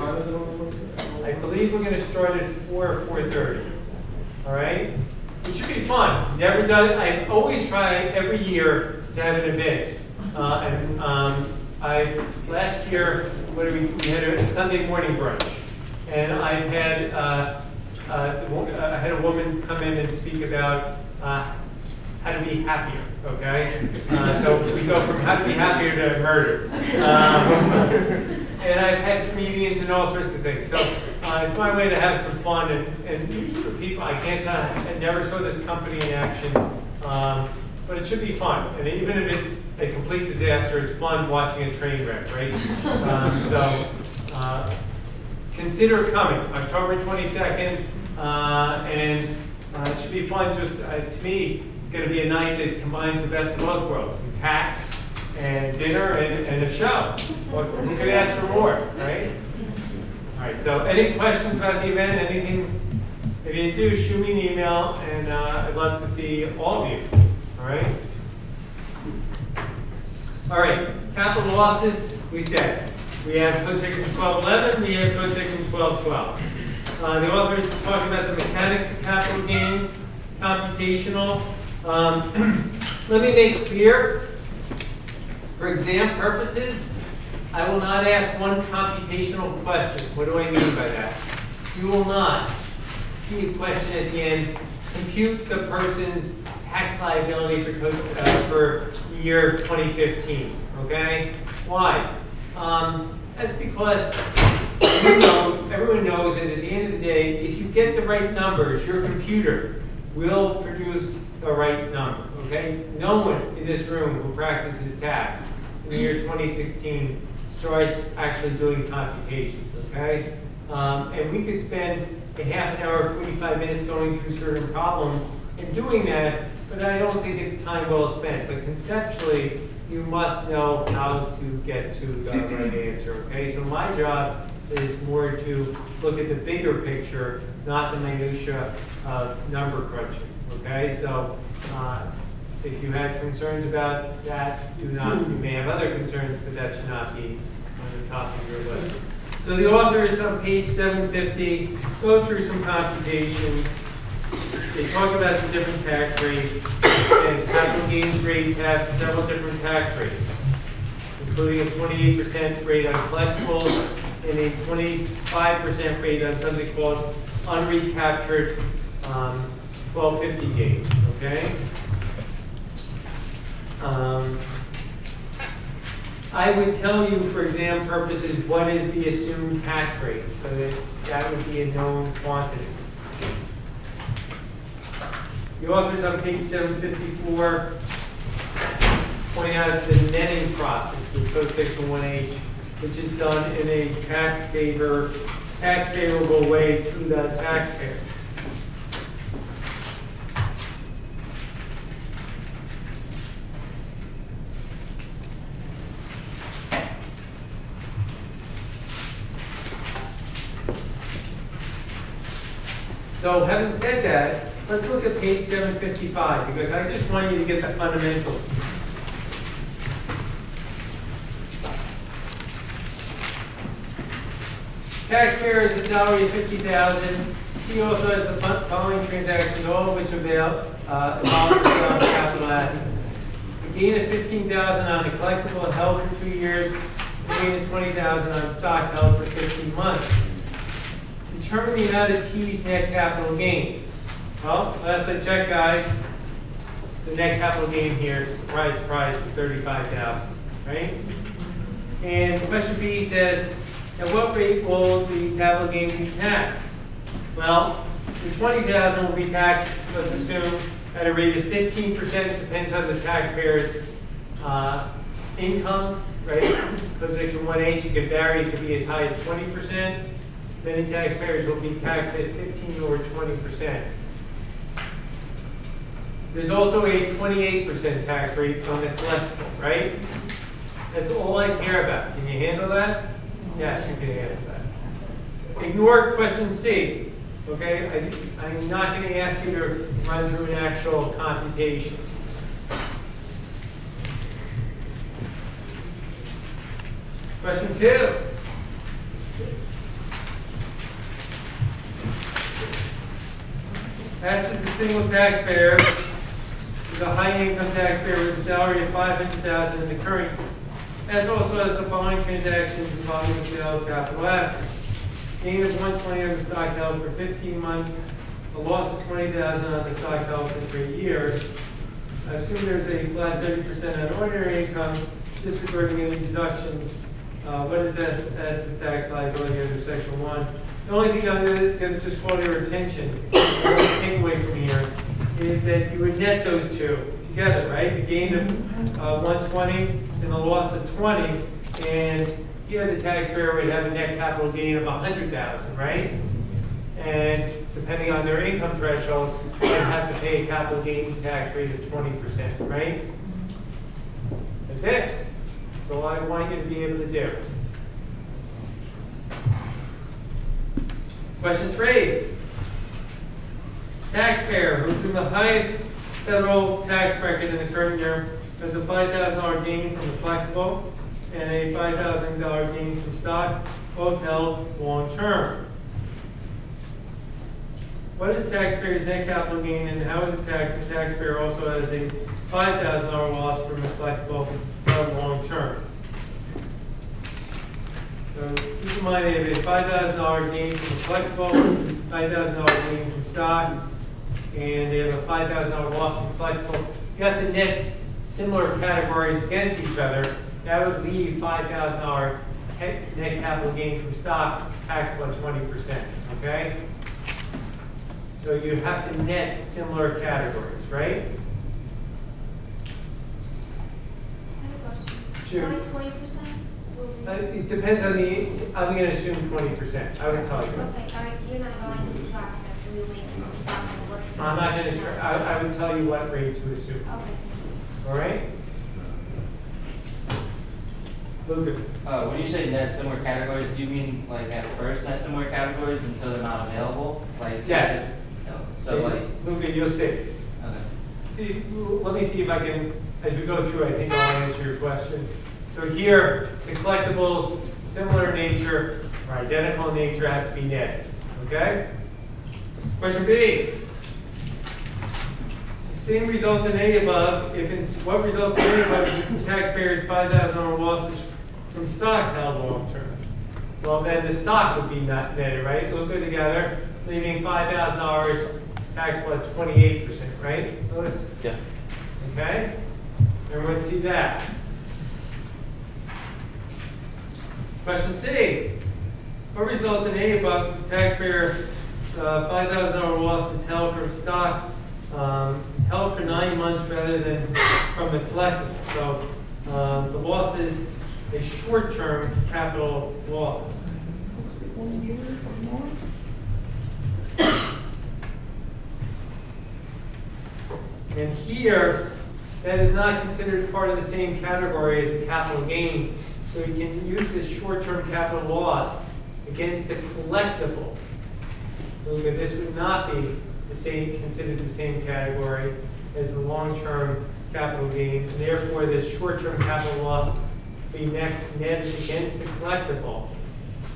I believe we're gonna start at four or four-thirty, all right? It should be fun. Never done, I always try every year to have an event. Uh, and, um, I, last year, what we, we had a Sunday morning brunch. And I had, uh, uh, uh, I had a woman come in and speak about, uh, how to be happier, okay? Uh, so we go from how to be happier to murder. Um, and I've had comedians and all sorts of things. So uh, it's my way to have some fun. And, and for people, I can't tell, I never saw this company in action, um, but it should be fun. And even if it's a complete disaster, it's fun watching a train wreck, right? Um, so uh, consider coming, October 22nd, uh, and uh, it should be fun. Just uh, to me, it's going to be a night that combines the best of both worlds: some tax and dinner and, and a show. What, who could ask for more, right? All right. So, any questions about the event? Anything? If you do, shoot me an email, and uh, I'd love to see all of you. All right. All right. Capital losses. We said we have code section 1211. We have code section 1212. Uh, the author is talking about the mechanics of capital gains, computational. Um, let me make clear, for exam purposes, I will not ask one computational question. What do I mean by that? You will not see a question at the end, compute the person's tax liability for, uh, for year 2015, okay? Why? Um, that's because you know, everyone knows that at the end of the day, if you get the right numbers, your computer will produce the right number, okay? No one in this room who practices tax in the year 2016 starts actually doing computations, okay? Um, and we could spend a half an hour, 45 minutes going through certain problems and doing that, but I don't think it's time well spent. But conceptually, you must know how to get to the right answer, okay? So my job is more to look at the bigger picture, not the minutia of number crunching, okay? So uh, if you had concerns about that, do not, you may have other concerns, but that should not be on the top of your list. So the author is on page 750, go through some computations. They talk about the different tax rates, and capital gains rates have several different tax rates, including a 28% rate on collectibles and a 25% rate on something called unrecaptured um, 1250 gain, okay? Um, I would tell you, for exam purposes, what is the assumed tax rate, so that that would be a known quantity. The authors on page 754 point out the netting process with code section 1H, which is done in a tax favor, tax favorable way to the taxpayer. So having said that, let's look at page 755, because I just want you to get the fundamentals. Taxpayer has a salary of 50000 He also has the following transactions, all of which avail, uh, capital assets. A gain of 15000 on a collectible held for two years, a gain of 20000 on stock held for 15 months. Determine the amount of T's net capital gain. Well, last I checked, guys, the net capital gain here, surprise, surprise, is thirty-five thousand, right? And question B says, at what rate will the capital gain be taxed? Well, the twenty thousand will be taxed, let's assume, at a rate of fifteen percent, depends on the taxpayer's, uh, income, right? Because section one H, it could vary, it could be as high as twenty percent. Many taxpayers will be taxed at fifteen or twenty percent. There's also a twenty-eight percent tax rate on the collectible, right? That's all I care about. Can you handle that? Yes, you can handle that. Ignore question C, okay? I, I'm not gonna ask you to run through an actual computation. Question two. S is a single taxpayer, is a high income taxpayer with a salary of five hundred thousand in the current. year. S also has the following transactions involving the sale of capital assets. Gain of one twenty on the stock held for fifteen months, a loss of twenty thousand on the stock held for three years. Assume there's a flat thirty percent on ordinary income, disregarding any deductions. Uh, what is S's tax liability under section one? The only thing I'm gonna, gonna just call your attention, the only takeaway from here, is that you would net those two together, right? The gain of, uh, one twenty and the loss of twenty, and here the taxpayer would have a net capital gain of a hundred thousand, right? And depending on their income threshold, they'd have to pay a capital gains tax rate of twenty percent, right? That's it. That's all I want you to be able to do. Question three. Taxpayer who's in the highest federal tax bracket in the current year has a five thousand dollar gain from the collectible and a five thousand dollar gain from stock, both held long-term. What is taxpayer's net capital gain and how is it taxed? The taxpayer also has a five thousand dollar loss from the collectible held long-term. So keep in mind, they have a five thousand dollar gain from collectible, five thousand dollar gain from stock. and they have a five thousand dollar loss from collectible, you have to net similar categories against each other. That would leave five thousand dollar net capital gain from stock taxable at twenty percent, okay? So you have to net similar categories, right? I have a question. Sure. Why twenty percent? Uh, It depends on the, I'm gonna assume twenty percent, I would tell you. Okay, all right, you're not going to the class, so you'll make a document, I'm not gonna, I, I would tell you what rate to assume, Okay. all right? Lucas? Uh, when you say net similar categories, do you mean like at first net similar categories until they're not available? Like Yes. So like Luca, you'll see. okay. See, let me see if I can, as we go through, I think I'll answer your question. So here, the collectibles, similar nature, or identical in nature, have to be netted, okay? Question B. Same results in A above, if it's, what results in A above, taxpayers five thousand dollar losses from stock held long term? Well, then the stock would be not netted, right? Look good together, leaving five thousand dollars taxable at twenty-eight percent, right? Notice, Yeah. okay? Everyone see that? Question C. What results in A above taxpayer, uh, five thousand dollar losses held from stock, um, held for nine months rather than from the collectible? So, um, the loss is a short-term capital loss. One year or more? And here, that is not considered part of the same category as capital gain. So you can use this short-term capital loss against the collectible. This would not be the same, considered the same category as the long-term capital gain. And therefore, this short-term capital loss be net- netted against the collectible.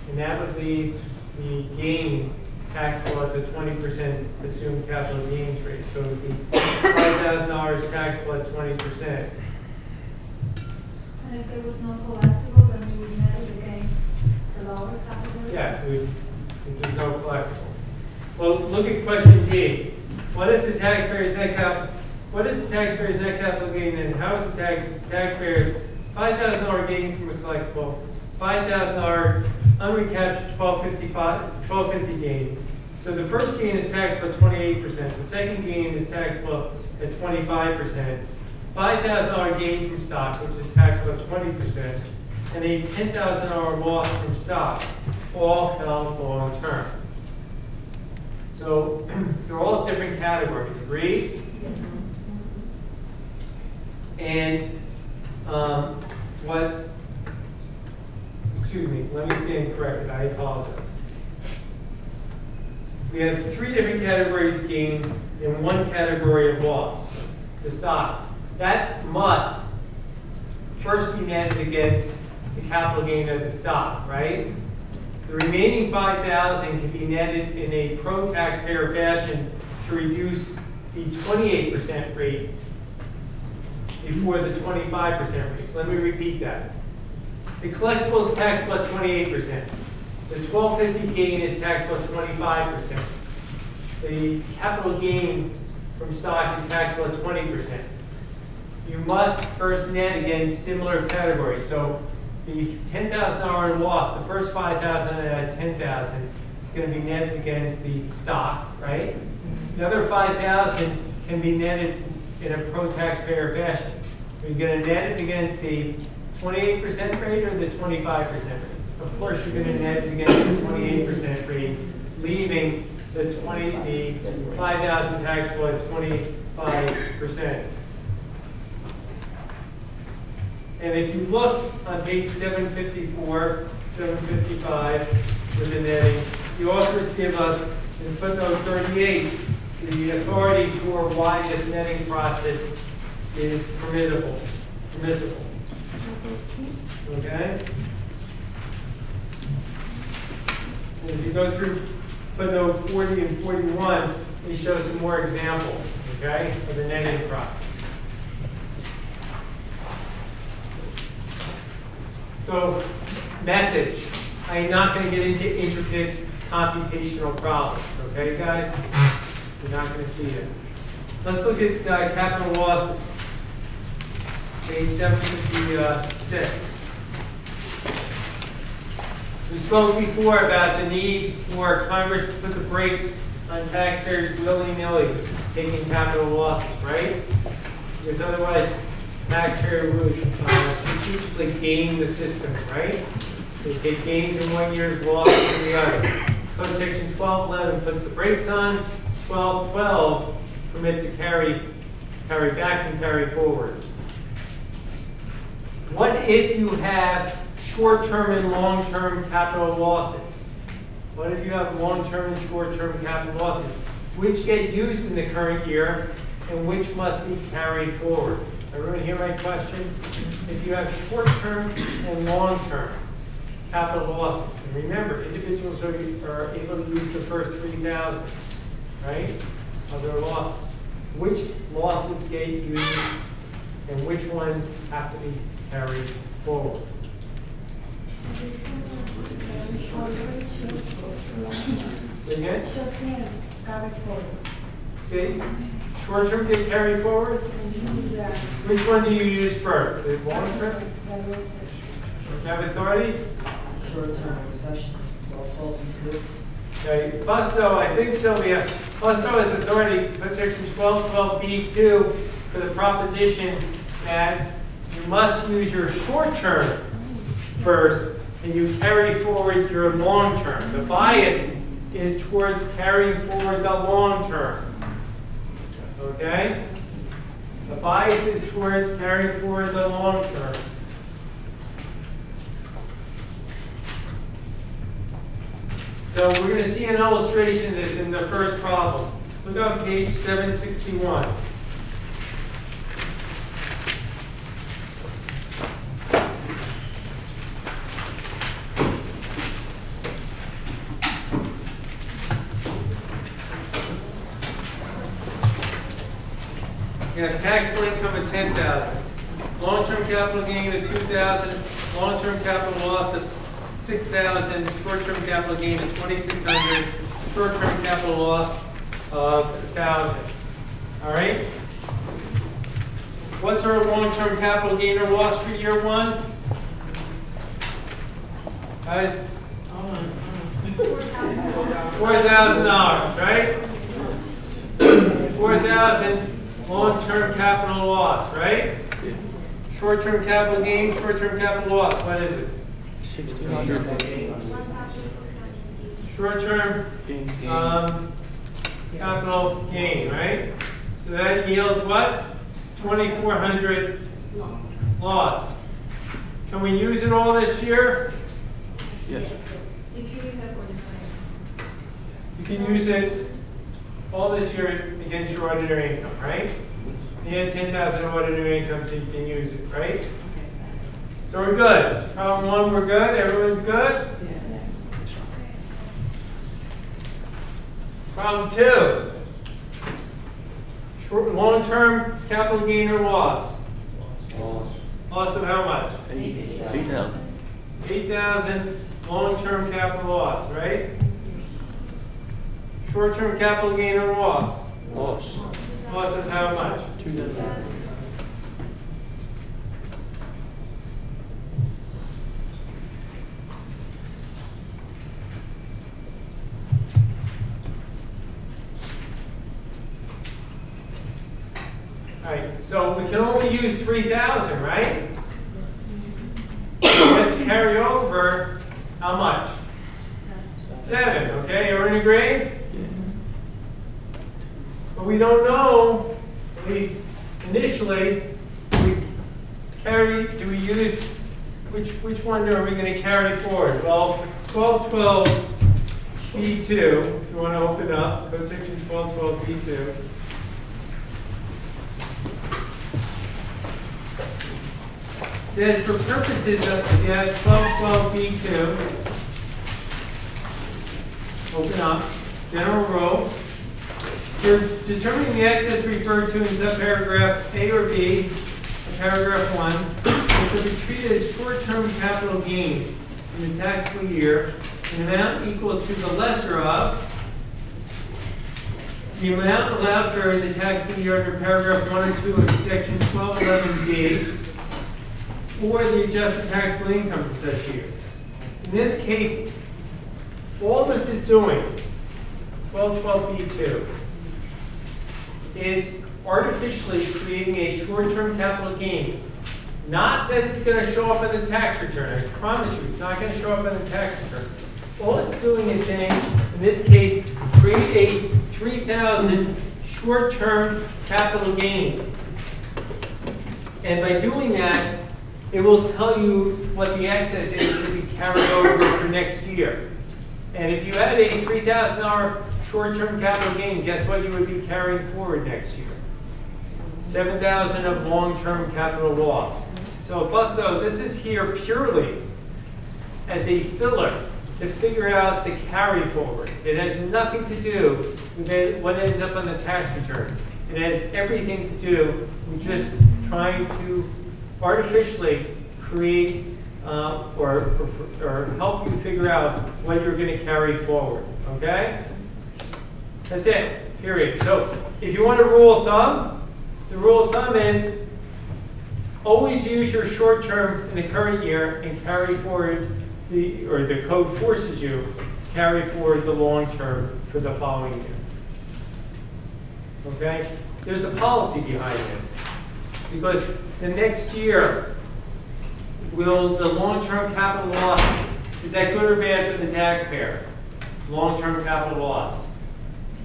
And that would leave the gain taxable at the twenty percent assumed capital gains rate. So it would be five thousand dollars taxable at twenty percent. And if there was no collectible, capital. Yeah, we, if there's no collectible. Well, look at question D. What if the taxpayer's net cap, what is the taxpayer's net capital gain and how is the tax, taxpayer's five thousand dollar gain from a collectible, five thousand dollar unrecaptured twelve fifty-five, twelve fifty gain? So the first gain is taxable at twenty-eight percent, the second gain is taxable at twenty-five percent. Five thousand dollar gain from stock, which is taxable at twenty percent, and a 10,000 hour loss from stock, all held for long term. So they're all different categories, agreed? And um, what, excuse me, let me stand corrected, I apologize. We have three different categories of gain and one category of loss, the stock. That must first be netted against the capital gain of the stock, right? The remaining five thousand can be netted in a pro-taxpayer fashion to reduce the twenty-eight percent rate before the twenty-five percent rate. Let me repeat that. The collectibles tax twenty-eight percent. The twelve fifty gain is at twenty-five percent. The capital gain from stock is at twenty percent. You must first net against similar categories. So the $10,000 lost. loss, the first 5,000 out of 10,000 is going to be netted against the stock, right? Mm-hmm. The other 5,000 can be netted in a pro-taxpayer fashion. Are you going to net it against the 28% rate or the 25% rate? Of course, you're going to net it against the 28% rate, leaving the 20, the 5,000 taxable at 25%. And if you look on page seven fifty-four, seven fifty-five, with the netting, the authors give us in footnote thirty-eight, the authority for why this netting process is permissible, permissible. Okay? And if you go through footnote forty and forty-one, we show some more examples, okay, of the netting process. So, message. I'm not going to get into intricate computational problems, okay, guys? You're not gonna see it. Let's look at uh, capital losses. Page seven fifty-six. We spoke before about the need for Congress to put the brakes on taxpayers willy-nilly taking capital losses, right? Because otherwise taxpayer would uh, strategically game the system, right? They take gains in one year's losses in the other. Code section twelve eleven puts the brakes on, twelve twelve permits a carry, carry back and carry forward. What if you have short-term and long-term capital losses? What if you have long-term and short-term capital losses? Which get used in the current year and which must be carried forward? Everyone hear my question? If you have short-term and long-term capital losses, and remember, individuals are, are able to use the first three thousand, right, of their losses. Which losses get used and which ones have to be carried forward? Say again? Short-term forward. See, short-term get carried forward? Which one do you use first, the long-term? Have authority? Short-term recession, twelve, twelve, two. Okay, Busto, I think Sylvia, Busto has authority, section twelve twelve B two for the proposition that you must use your short term first and you carry forward your long term. The bias is towards carrying forward the long term. Okay? The bias is towards carrying forward the long term. So we're going to see an illustration of this in the first problem. Look on page 761. You have taxable income of 10,000, long-term capital gain of 2,000, long-term capital loss of 6,000, short-term capital gain of 2,600, short-term capital loss of 1,000. All right? What's our long-term capital gain or loss for year one? Guys? Four thousand dollars, right? Four thousand long-term capital loss, right? Short-term capital gain, short-term capital loss, what is it? Short-term, um, capital gain, right? So that yields what? Twenty-four hundred loss. Can we use it all this year? Yes. If you use that You can use it all this year against your ordinary income, right? Mm-hmm. You had ten thousand ordinary income, so you can use it, right? So we're good. Problem one, we're good. Everyone's good? Problem two. Short, long-term capital gain or loss? Loss. Loss of how much? Eight thousand. Eight thousand, long-term capital loss, right? Mm-hmm. Short-term capital gain or loss? Loss. Loss of how much? Two thousand. Alright, so we can only use three thousand, right? We have to carry over, how much? Seven, okay, everyone agree? But we don't know, at least initially, we carry, do we use, which, which one are we gonna carry forward? Well, twelve twelve B two, if you wanna open up, code section twelve twelve B two. Says for purposes of, yeah, twelve twelve B two, open up, general rule, for determining the excess referred to in subparagraph A or B, paragraph one, which will be treated as short-term capital gain in the taxable year, an amount equal to the lesser of The amount allowed for the taxable year under paragraph one or two of section twelve eleven B or the adjusted taxable income for such year. In this case, all this is doing, twelve twelve B two, is artificially creating a short-term capital gain. Not that it's gonna show up in the tax return, I promise you, it's not gonna show up in the tax return. All it's doing is saying, in this case, create a three thousand short-term capital gain. And by doing that, it will tell you what the excess is to be carried over for next year. And if you had a three thousand dollar short-term capital gain, guess what you would be carrying forward next year? Seven thousand of long-term capital loss. So Fusco, this is here purely as a filler to figure out the carry forward. It has nothing to do with what ends up on the tax return. It has everything to do with just trying to artificially create uh, or, or, or help you figure out what you're going to carry forward. Okay? That's it. Period. So if you want a rule of thumb, the rule of thumb is always use your short term in the current year and carry forward the, or the code forces you carry forward the long term for the following year. Okay? There's a policy behind this. Because the next year, will the long-term capital loss, is that good or bad for the taxpayer? Long-term capital loss.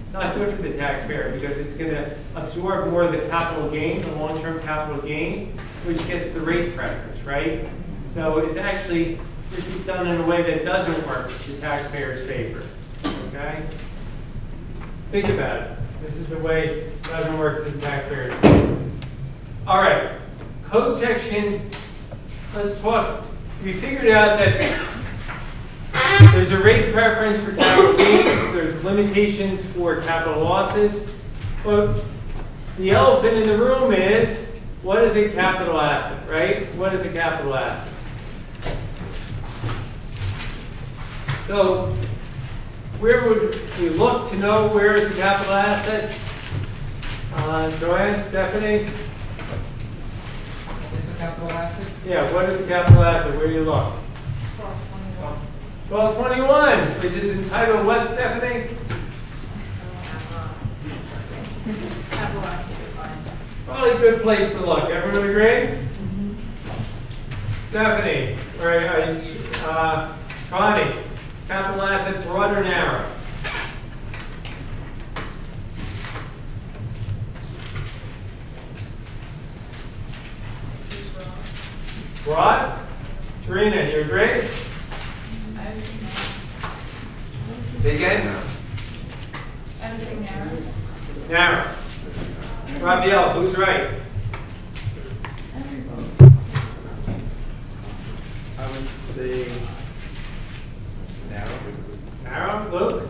It's not good for the taxpayer because it's going to absorb more of the capital gain, the long-term capital gain, which gets the rate pressures, right? So it's actually, this is done in a way that doesn't work in the taxpayer's favor, okay? Think about it. This is a way it doesn't work to the taxpayer's favor. All right, code section, let's talk. We figured out that there's a rate preference for capital gains, there's limitations for capital losses. But the elephant in the room is, what is a capital asset, right? What is a capital asset? So where would we look to know where is a capital asset? Uh, Joanne, Stephanie? It's a capital asset? Yeah, what is a capital asset? Where do you look? Twelve twenty-one, which is entitled what, Stephanie? Capital asset, fine. Probably a good place to look. Everyone agree? Stephanie, or, uh, Connie, capital asset broad or narrow? Broad? Karina, you agree? I would say narrow. Say again? I would say narrow. Narrow. Raphael, who's right? I would say narrow. Narrow, Luke?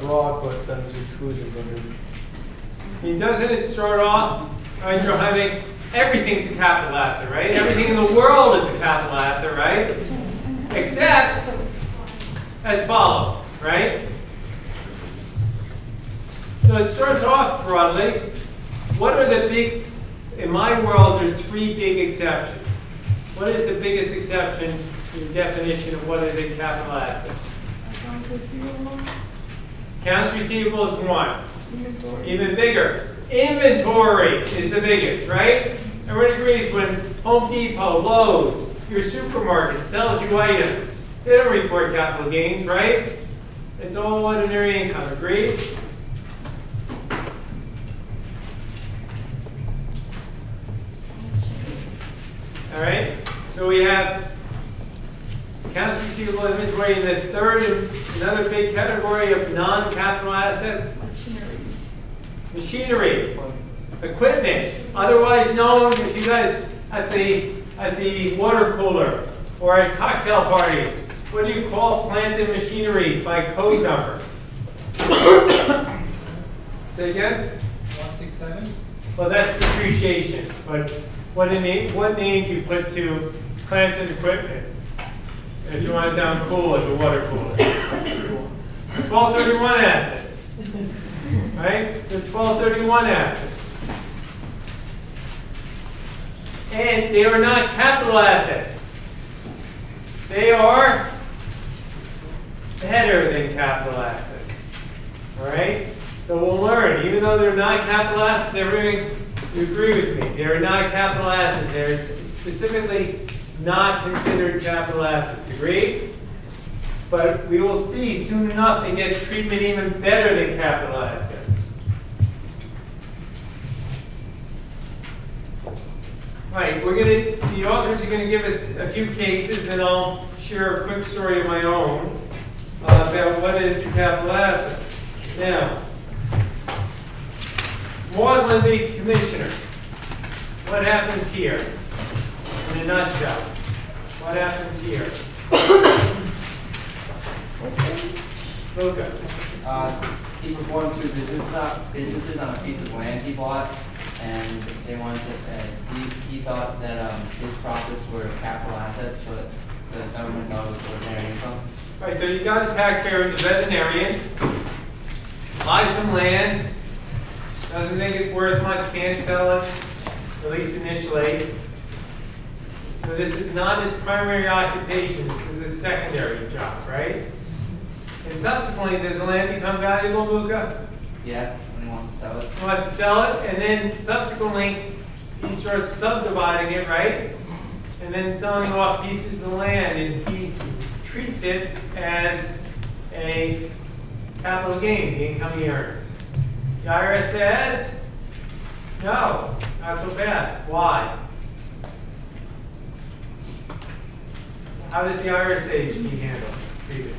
Broad, but then there's exclusions under. I mean, doesn't it start off, right, you're everything's a capital asset, right? Everything in the world is a capital asset, right? Except as follows, right? So it starts off broadly. What are the big, in my world, there's three big exceptions. What is the biggest exception to the definition of what is a capital asset? Accounts receivable Accounts receivable is one. Even bigger. Inventory is the biggest, right? Everyone agrees when Home Depot, Lowe's, your supermarket sells you items, they don't report capital gains, right? It's all ordinary income, agreed? All right, so we have accounts receivable inventory in the third, another big category of non-capital assets. Machinery, equipment, otherwise known, if you guys at the at the water cooler or at cocktail parties, what do you call plant and machinery by code number? Say again? One six seven? Well, that's depreciation, but what name, what name do you put to plant and equipment? If you want to sound cool at the water cooler. Twelve thirty-one assets. right? The twelve thirty-one assets. And they are not capital assets. They are better than capital assets. All right? So we'll learn, even though they're not capital assets, everyone, you agree with me, they're not capital assets. They're specifically not considered capital assets. Agree? But we will see soon enough they get treatment even better than capital assets. All right, we're gonna, the authors are gonna give us a few cases, then I'll share a quick story of my own uh, about what is capital asset. Now, Mauldin v. Commissioner. What happens here? In a nutshell, what happens here? Lucas. Uh, he performed two business, uh, businesses on a piece of land he bought, and they wanted to, uh, he, he thought that, um, his profits were capital assets, but the government thought it was ordinary income. Right, so you got a taxpayer who's a veterinarian, buys some land, doesn't think it's worth much, can't sell it, at least initially. So this is not his primary occupation, this is his secondary job, right? And subsequently, does the land become valuable, Luca? Yeah, when he wants to sell it. He wants to sell it, and then subsequently, he starts subdividing it, right? And then selling off pieces of land, and he treats it as a capital gain, the income he earns. The IRS says, no, not so fast. Why? How does the IRS say it should be handled, treated?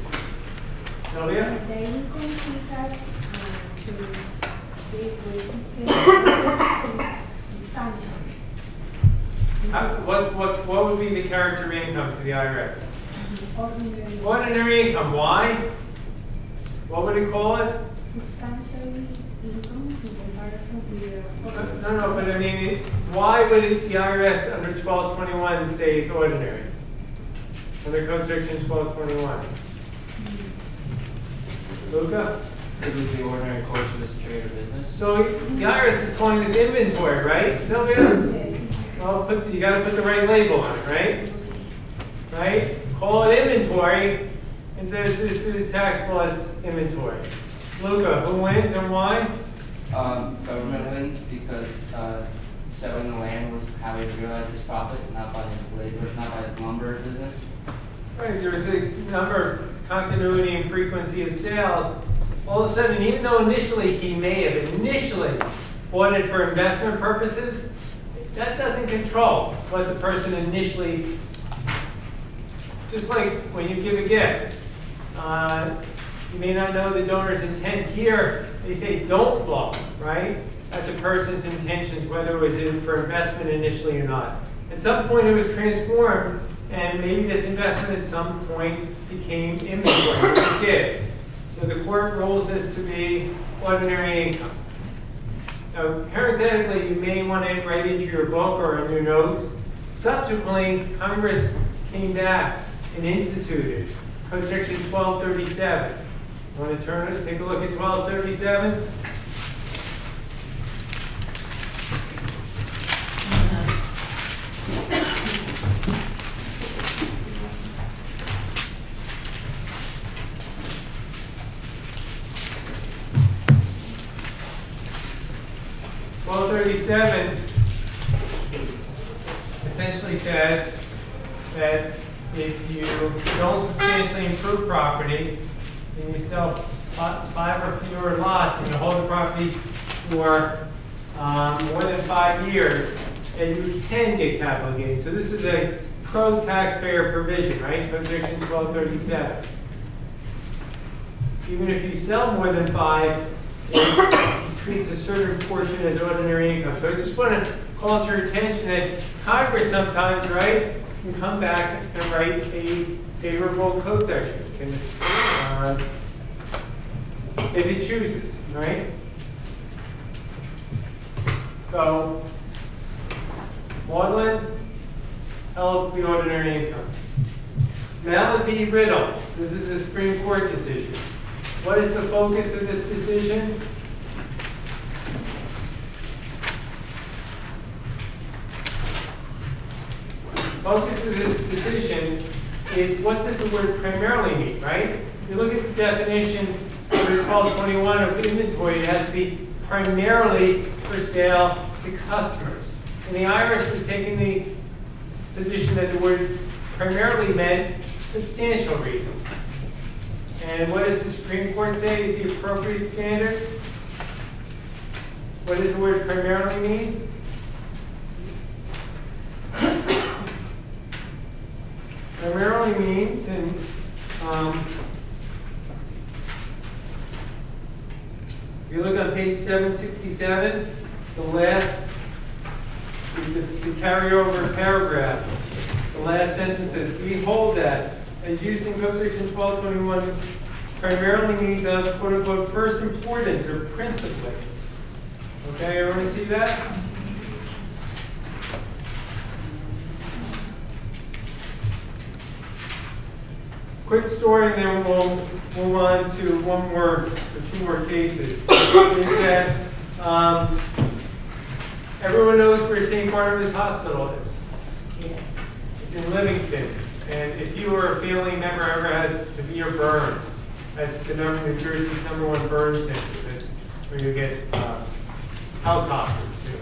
Sylvia? The income he has, uh, to substantial. How, what, what, what would be the character income to the IRS? Ordinary. Ordinary income, why? What would it call it? Substantial income in comparison to the. No, no, but I mean, it- why would it- the IRS under twelve twenty-one say it's ordinary? Under code section twelve twenty-one. Luca? It was the ordinary course of his trade or business. So the IRS is calling this inventory, right, Sylvia? Well, put, you gotta put the right label on it, right? Right? Call inventory and says this is tax plus inventory. Luca, who wins and why? Um, government wins because, uh, selling the land was how he realized his profit, not by his labor, not by his lumber business. Right, there's a number of continuity and frequency of sales. All of a sudden, even though initially he may have initially bought it for investment purposes, that doesn't control what the person initially, just like when you give a gift. Uh, you may not know the donor's intent here. They say don't blow, right? At the person's intentions, whether it was in for investment initially or not. At some point, it was transformed, and maybe this investment at some point became inventory, it did. So the court rules this to be ordinary income. Now, parenthetically, you may want to write into your book or in your notes. Subsequently, Congress came back and instituted Code Section 1237. Want to turn it, take a look at 1237? Twelve thirty-seven essentially says that if you don't substantially improve property, and you sell five or fewer lots and you hold the property for um, more than five years, and you can get capital gains. So this is a pro-taxpayer provision, right? Twelve thirty-seven. Even if you sell more than five, it treats a certain portion as ordinary income. So I just want to call to your attention that Congress sometimes, right, can come back and write a favorable code section. Can, uh, if it chooses, right? So, Mauldin held the ordinary income. V. Riddell, this is a Supreme Court decision. What is the focus of this decision? Of this decision is what does the word primarily mean, right? You look at the definition under 1221 of inventory, it has to be primarily for sale to customers. And the IRS was taking the position that the word primarily meant substantial reason. And what does the Supreme Court say is the appropriate standard? What does the word primarily mean? Primarily means, and um, if you look on page 767, the last, the, the carryover paragraph, the last sentence says, "We hold that, as used in code section 1221, primarily means of quote unquote first importance or principally." Okay, everyone see that? Quick story, and then we'll move on to one more, or two more cases. Is that, um, everyone knows where St. Barnabas Hospital is. Yeah. It's in Livingston. And if you or a family member ever has severe burns, that's the number, New Jersey's number one burn center. That's where you get uh, helicopters to.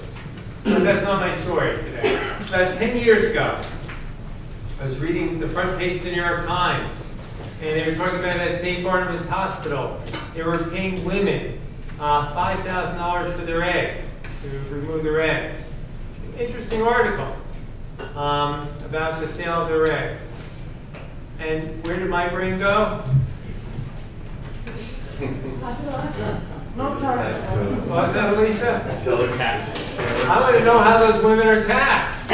But that's not my story today. About 10 years ago, I was reading the front page of the New York Times, and they were talking about at St. Barnabas Hospital, they were paying women uh, $5,000 for their eggs, to remove their eggs. Interesting article um, about the sale of their eggs. And where did my brain go? No tax. Was that Alicia? Sell their. I want to know how those women are taxed,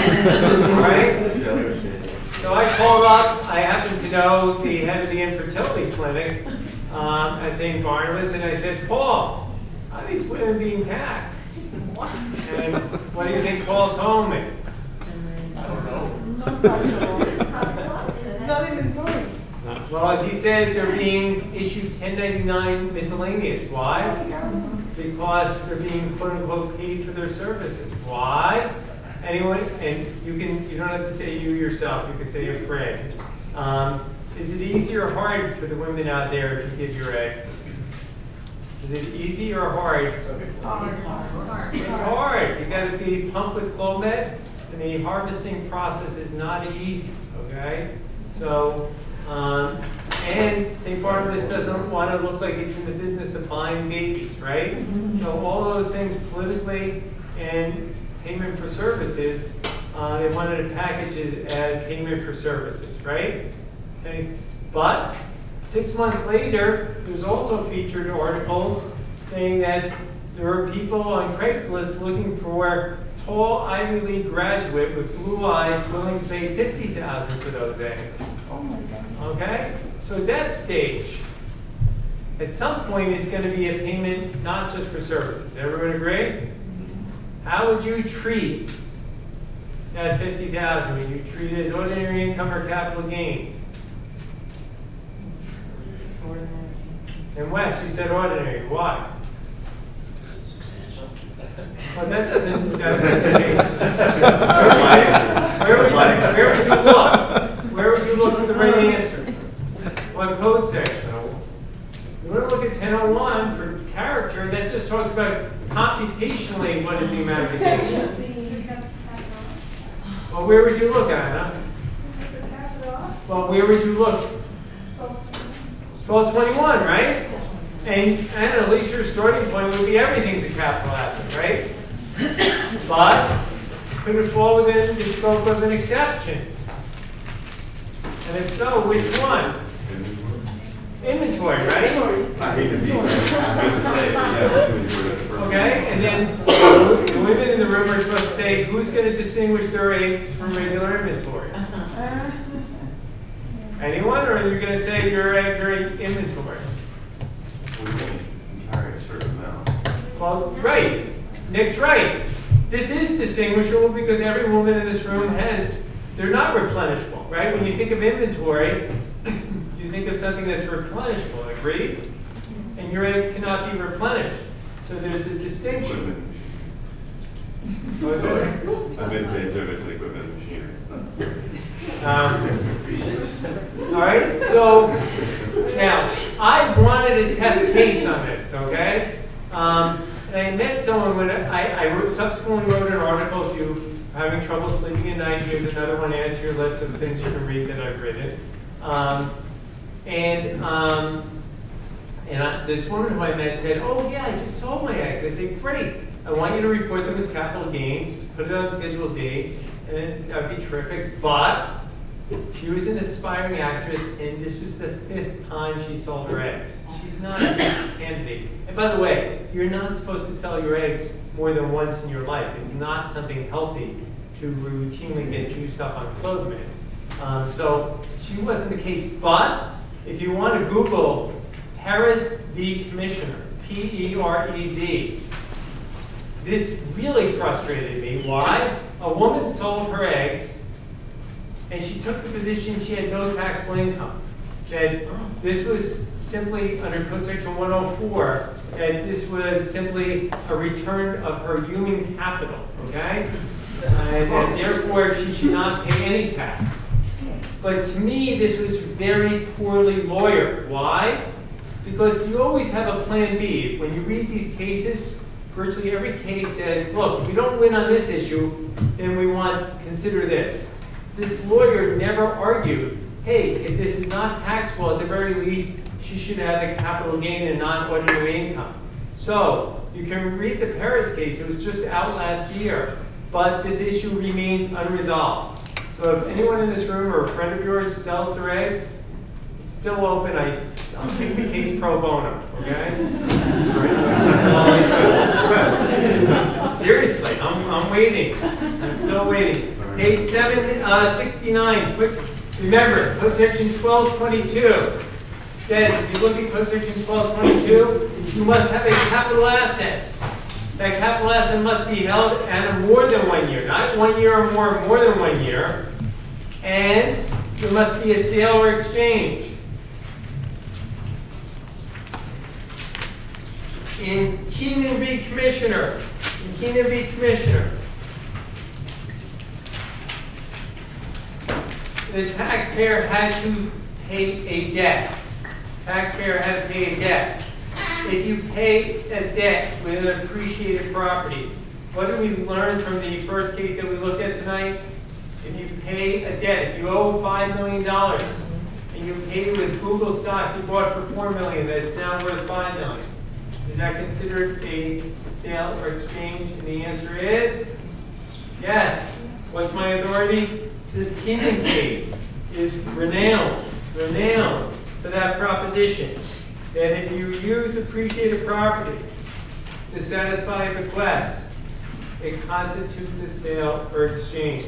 right? So I called up, I happen to know the head of the infertility clinic um, at St. Barnabas, and I said, Paul, how are these women being taxed? And what do you think Paul told me? I don't know. Not inventory. Well, he said they're being issued 1099 miscellaneous. Why? Because they're being quote unquote paid for their services. Why? Anyone, and you can, you don't have to say you yourself, you can say a friend. Um, is it easy or hard for the women out there to give your eggs? Is it easy or hard? It's hard. It's hard. You gotta be pumped with Clomid, and the harvesting process is not easy, okay? So, um, and St. Barnabas doesn't want to look like it's in the business of buying babies, right? So all those things politically and payment for services, uh, they wanted to package it as payment for services, right? Okay, but six months later, there's also featured articles saying that there are people on Craigslist looking for tall Ivy League graduate with blue eyes willing to pay fifty thousand for those eggs. Oh my God. Okay? So at that stage, at some point, it's gonna be a payment not just for services. Everyone agree? How would you treat that fifty thousand? Would you treat it as ordinary income or capital gains? And Wes, you said ordinary. Why? Is it substantial? Well, that doesn't, that doesn't. Where would you, where would you look? Where would you look for the right answer? What code section? You want to look at ten oh one for character, and that just talks about computationally what is the amount of vacation. Well, where would you look Anna? Well, where would you look? Twelve twenty-one, right? And, and at least your starting point would be everything's a capital asset, right? But, could it fall within the scope of an exception? And if so, which one? Inventory, right? I hate to be, I hate to say it, but yes, inventory is the first. Okay, and then the women in the room are supposed to say, who's gonna distinguish their eggs from regular inventory? Uh, Anyone, or are you gonna say your eggs are in inventory? We can carry a certain amount. Well, right, Nick's right. This is distinguishable because every woman in this room has, they're not replenishable, right? When you think of inventory, you think of something that's replenishable, agreed? And your eggs cannot be replenished. So there's a distinction. Equipment. Was it? I've been paid service equipment and machinery, so. All right, so now I wanted a test case on this, okay? Um, and I met someone when I, I wrote, subsequently wrote an article. If you're having trouble sleeping at night, here's another one to add to your list of things you can read that I've written. Um, and um, and I, this woman who I met said, "Oh yeah, I just sold my eggs." I said, "Great! I want you to report them as capital gains. Put it on Schedule D, and that'd be terrific." But she was an aspiring actress, and this was the fifth time she sold her eggs. She's not a candidate. And by the way, you're not supposed to sell your eggs more than once in your life. It's not something healthy to routinely get juiced up on Clomid. Um, so she wasn't the case. But if you want to Google Perez v. Commissioner, P-E-R-E-Z, this really frustrated me. Why? A woman sold her eggs and she took the position she had no taxable income. That this was simply, under Code Section 104, that this was simply a return of her human capital, okay? And that therefore she should not pay any tax. But to me, this was very poorly lawyered. Why? Because you always have a plan B. When you read these cases, virtually every case says, look, if we don't win on this issue, then we want, consider this. This lawyer never argued, hey, if this is not taxable, at the very least, she should have the capital gain and non-ordinary income. So, you can read the Perez case, it was just out last year, but this issue remains unresolved. So if anyone in this room or a friend of yours sells their eggs, it's still open. I, I'll take the case pro bono, okay? Seriously, I'm, I'm waiting. I'm still waiting. Page seven, uh, sixty-nine, quick, remember, code section twelve twenty-two says, if you look at code section twelve twenty-two, you must have a capital asset. That capital asset must be held at more than one year, not one year or more, more than one year. And there must be a sale or exchange. In Kenan v. Commissioner, in Kenan v. Commissioner, the taxpayer had to pay a debt. Taxpayer had to pay a debt. If you pay a debt with an appreciated property, what did we learn from the first case that we looked at tonight? If you pay a debt, if you owe $5 million and you paid with Google stock you bought for $4 million, it's now worth 5 million. Is that considered a sale or exchange? And the answer is yes. What's my authority? This Kenan case is renowned, renowned for that proposition that if you use appreciated property to satisfy a bequest, it constitutes a sale or exchange.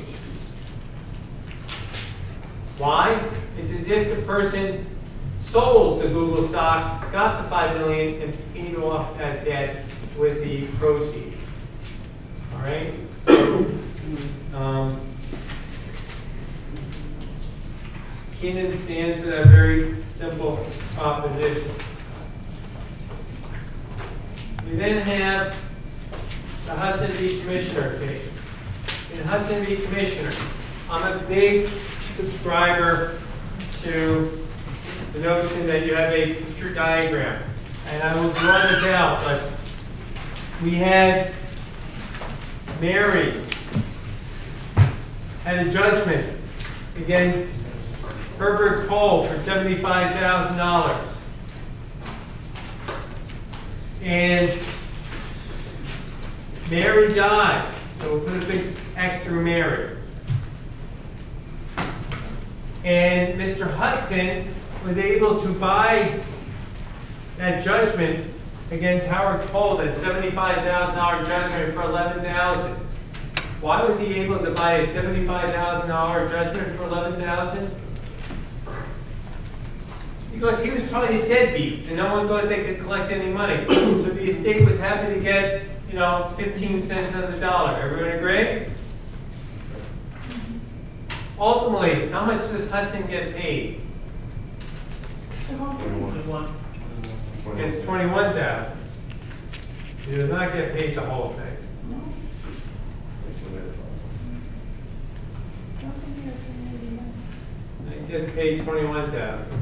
Why? It's as if the person sold the Google stock, got the five million, and paid off that debt with the proceeds. All right. So, um, Kenan stands for that very simple proposition. We then have the Hudson v. Commissioner case. In Hudson v. Commissioner, I'm a big subscriber to the notion that you have a picture diagram. And I will draw this out, but we had Mary had a judgment against Herbert Cole for $75,000. And Mary dies, so we'll put a big X through Mary. And Mr. Hudson was able to buy that judgment against Howard Cole, that $75,000 judgment for $11,000. Why was he able to buy a $75,000 judgment for 11,000? Because he was probably a deadbeat, and no one thought they could collect any money. so the estate was happy to get, you know, 15 cents on the dollar. Everyone agree? Ultimately, how much does Hudson get paid? 21. It's 21,000. He does not get paid the whole thing. He gets paid twenty-one thousand.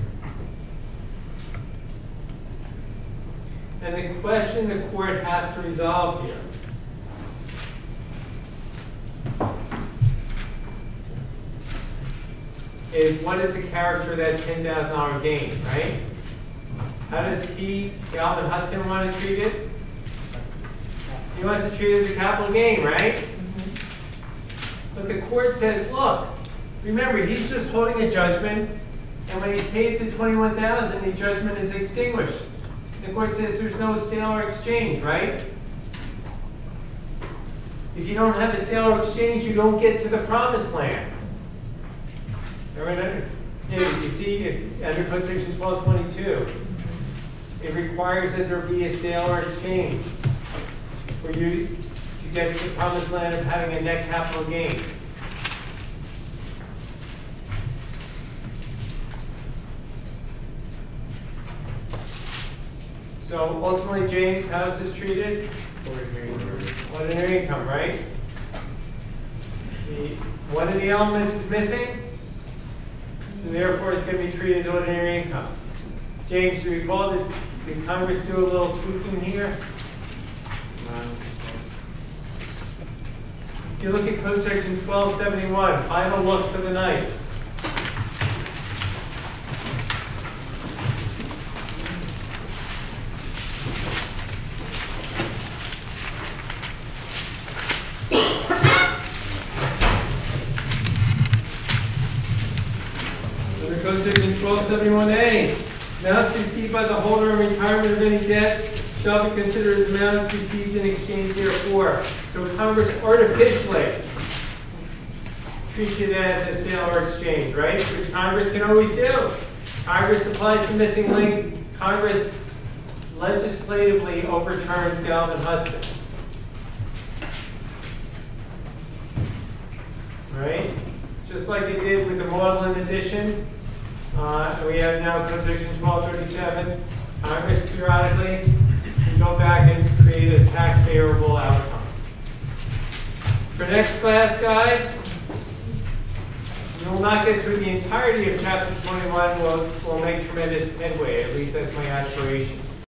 And the question the court has to resolve here is what is the character of that ten thousand dollar gain, right? How does he, Galvin Hudson, want to treat it? He wants to treat it as a capital gain, right? Mm-hmm. But the court says, look, remember, he's just holding a judgment, and when he paid the twenty-one thousand, the judgment is extinguished. The court says there's no sale or exchange, right? If you don't have a sale or exchange, you don't get to the promised land. Under- yeah, you see, if, under code section twelve twenty-two, it requires that there be a sale or exchange for you to get to the promised land of having a net capital gain. So ultimately, James, how is this treated? Ordinary income, right? The, one of the elements is missing, so therefore it's gonna be treated as ordinary income. James, do you recall this, did Congress do a little tweaking here? Um, if you look at code section twelve seventy-one, final look for the night. 71A. amounts received by the holder in retirement of any debt shall be considered as amounts received in exchange therefor. So Congress artificially treats it as a sale or exchange, right? Which Congress can always do. Congress supplies the missing link. Congress legislatively overturns Galvin Hudson. Right? Just like it did with the Mauldin edition, uh, we have now section twelve thirty-seven. Congress periodically can go back and create a tax favorable outcome. For next class, guys, we will not get through the entirety of chapter twenty-one. We'll, we'll make tremendous headway. At least that's my aspiration.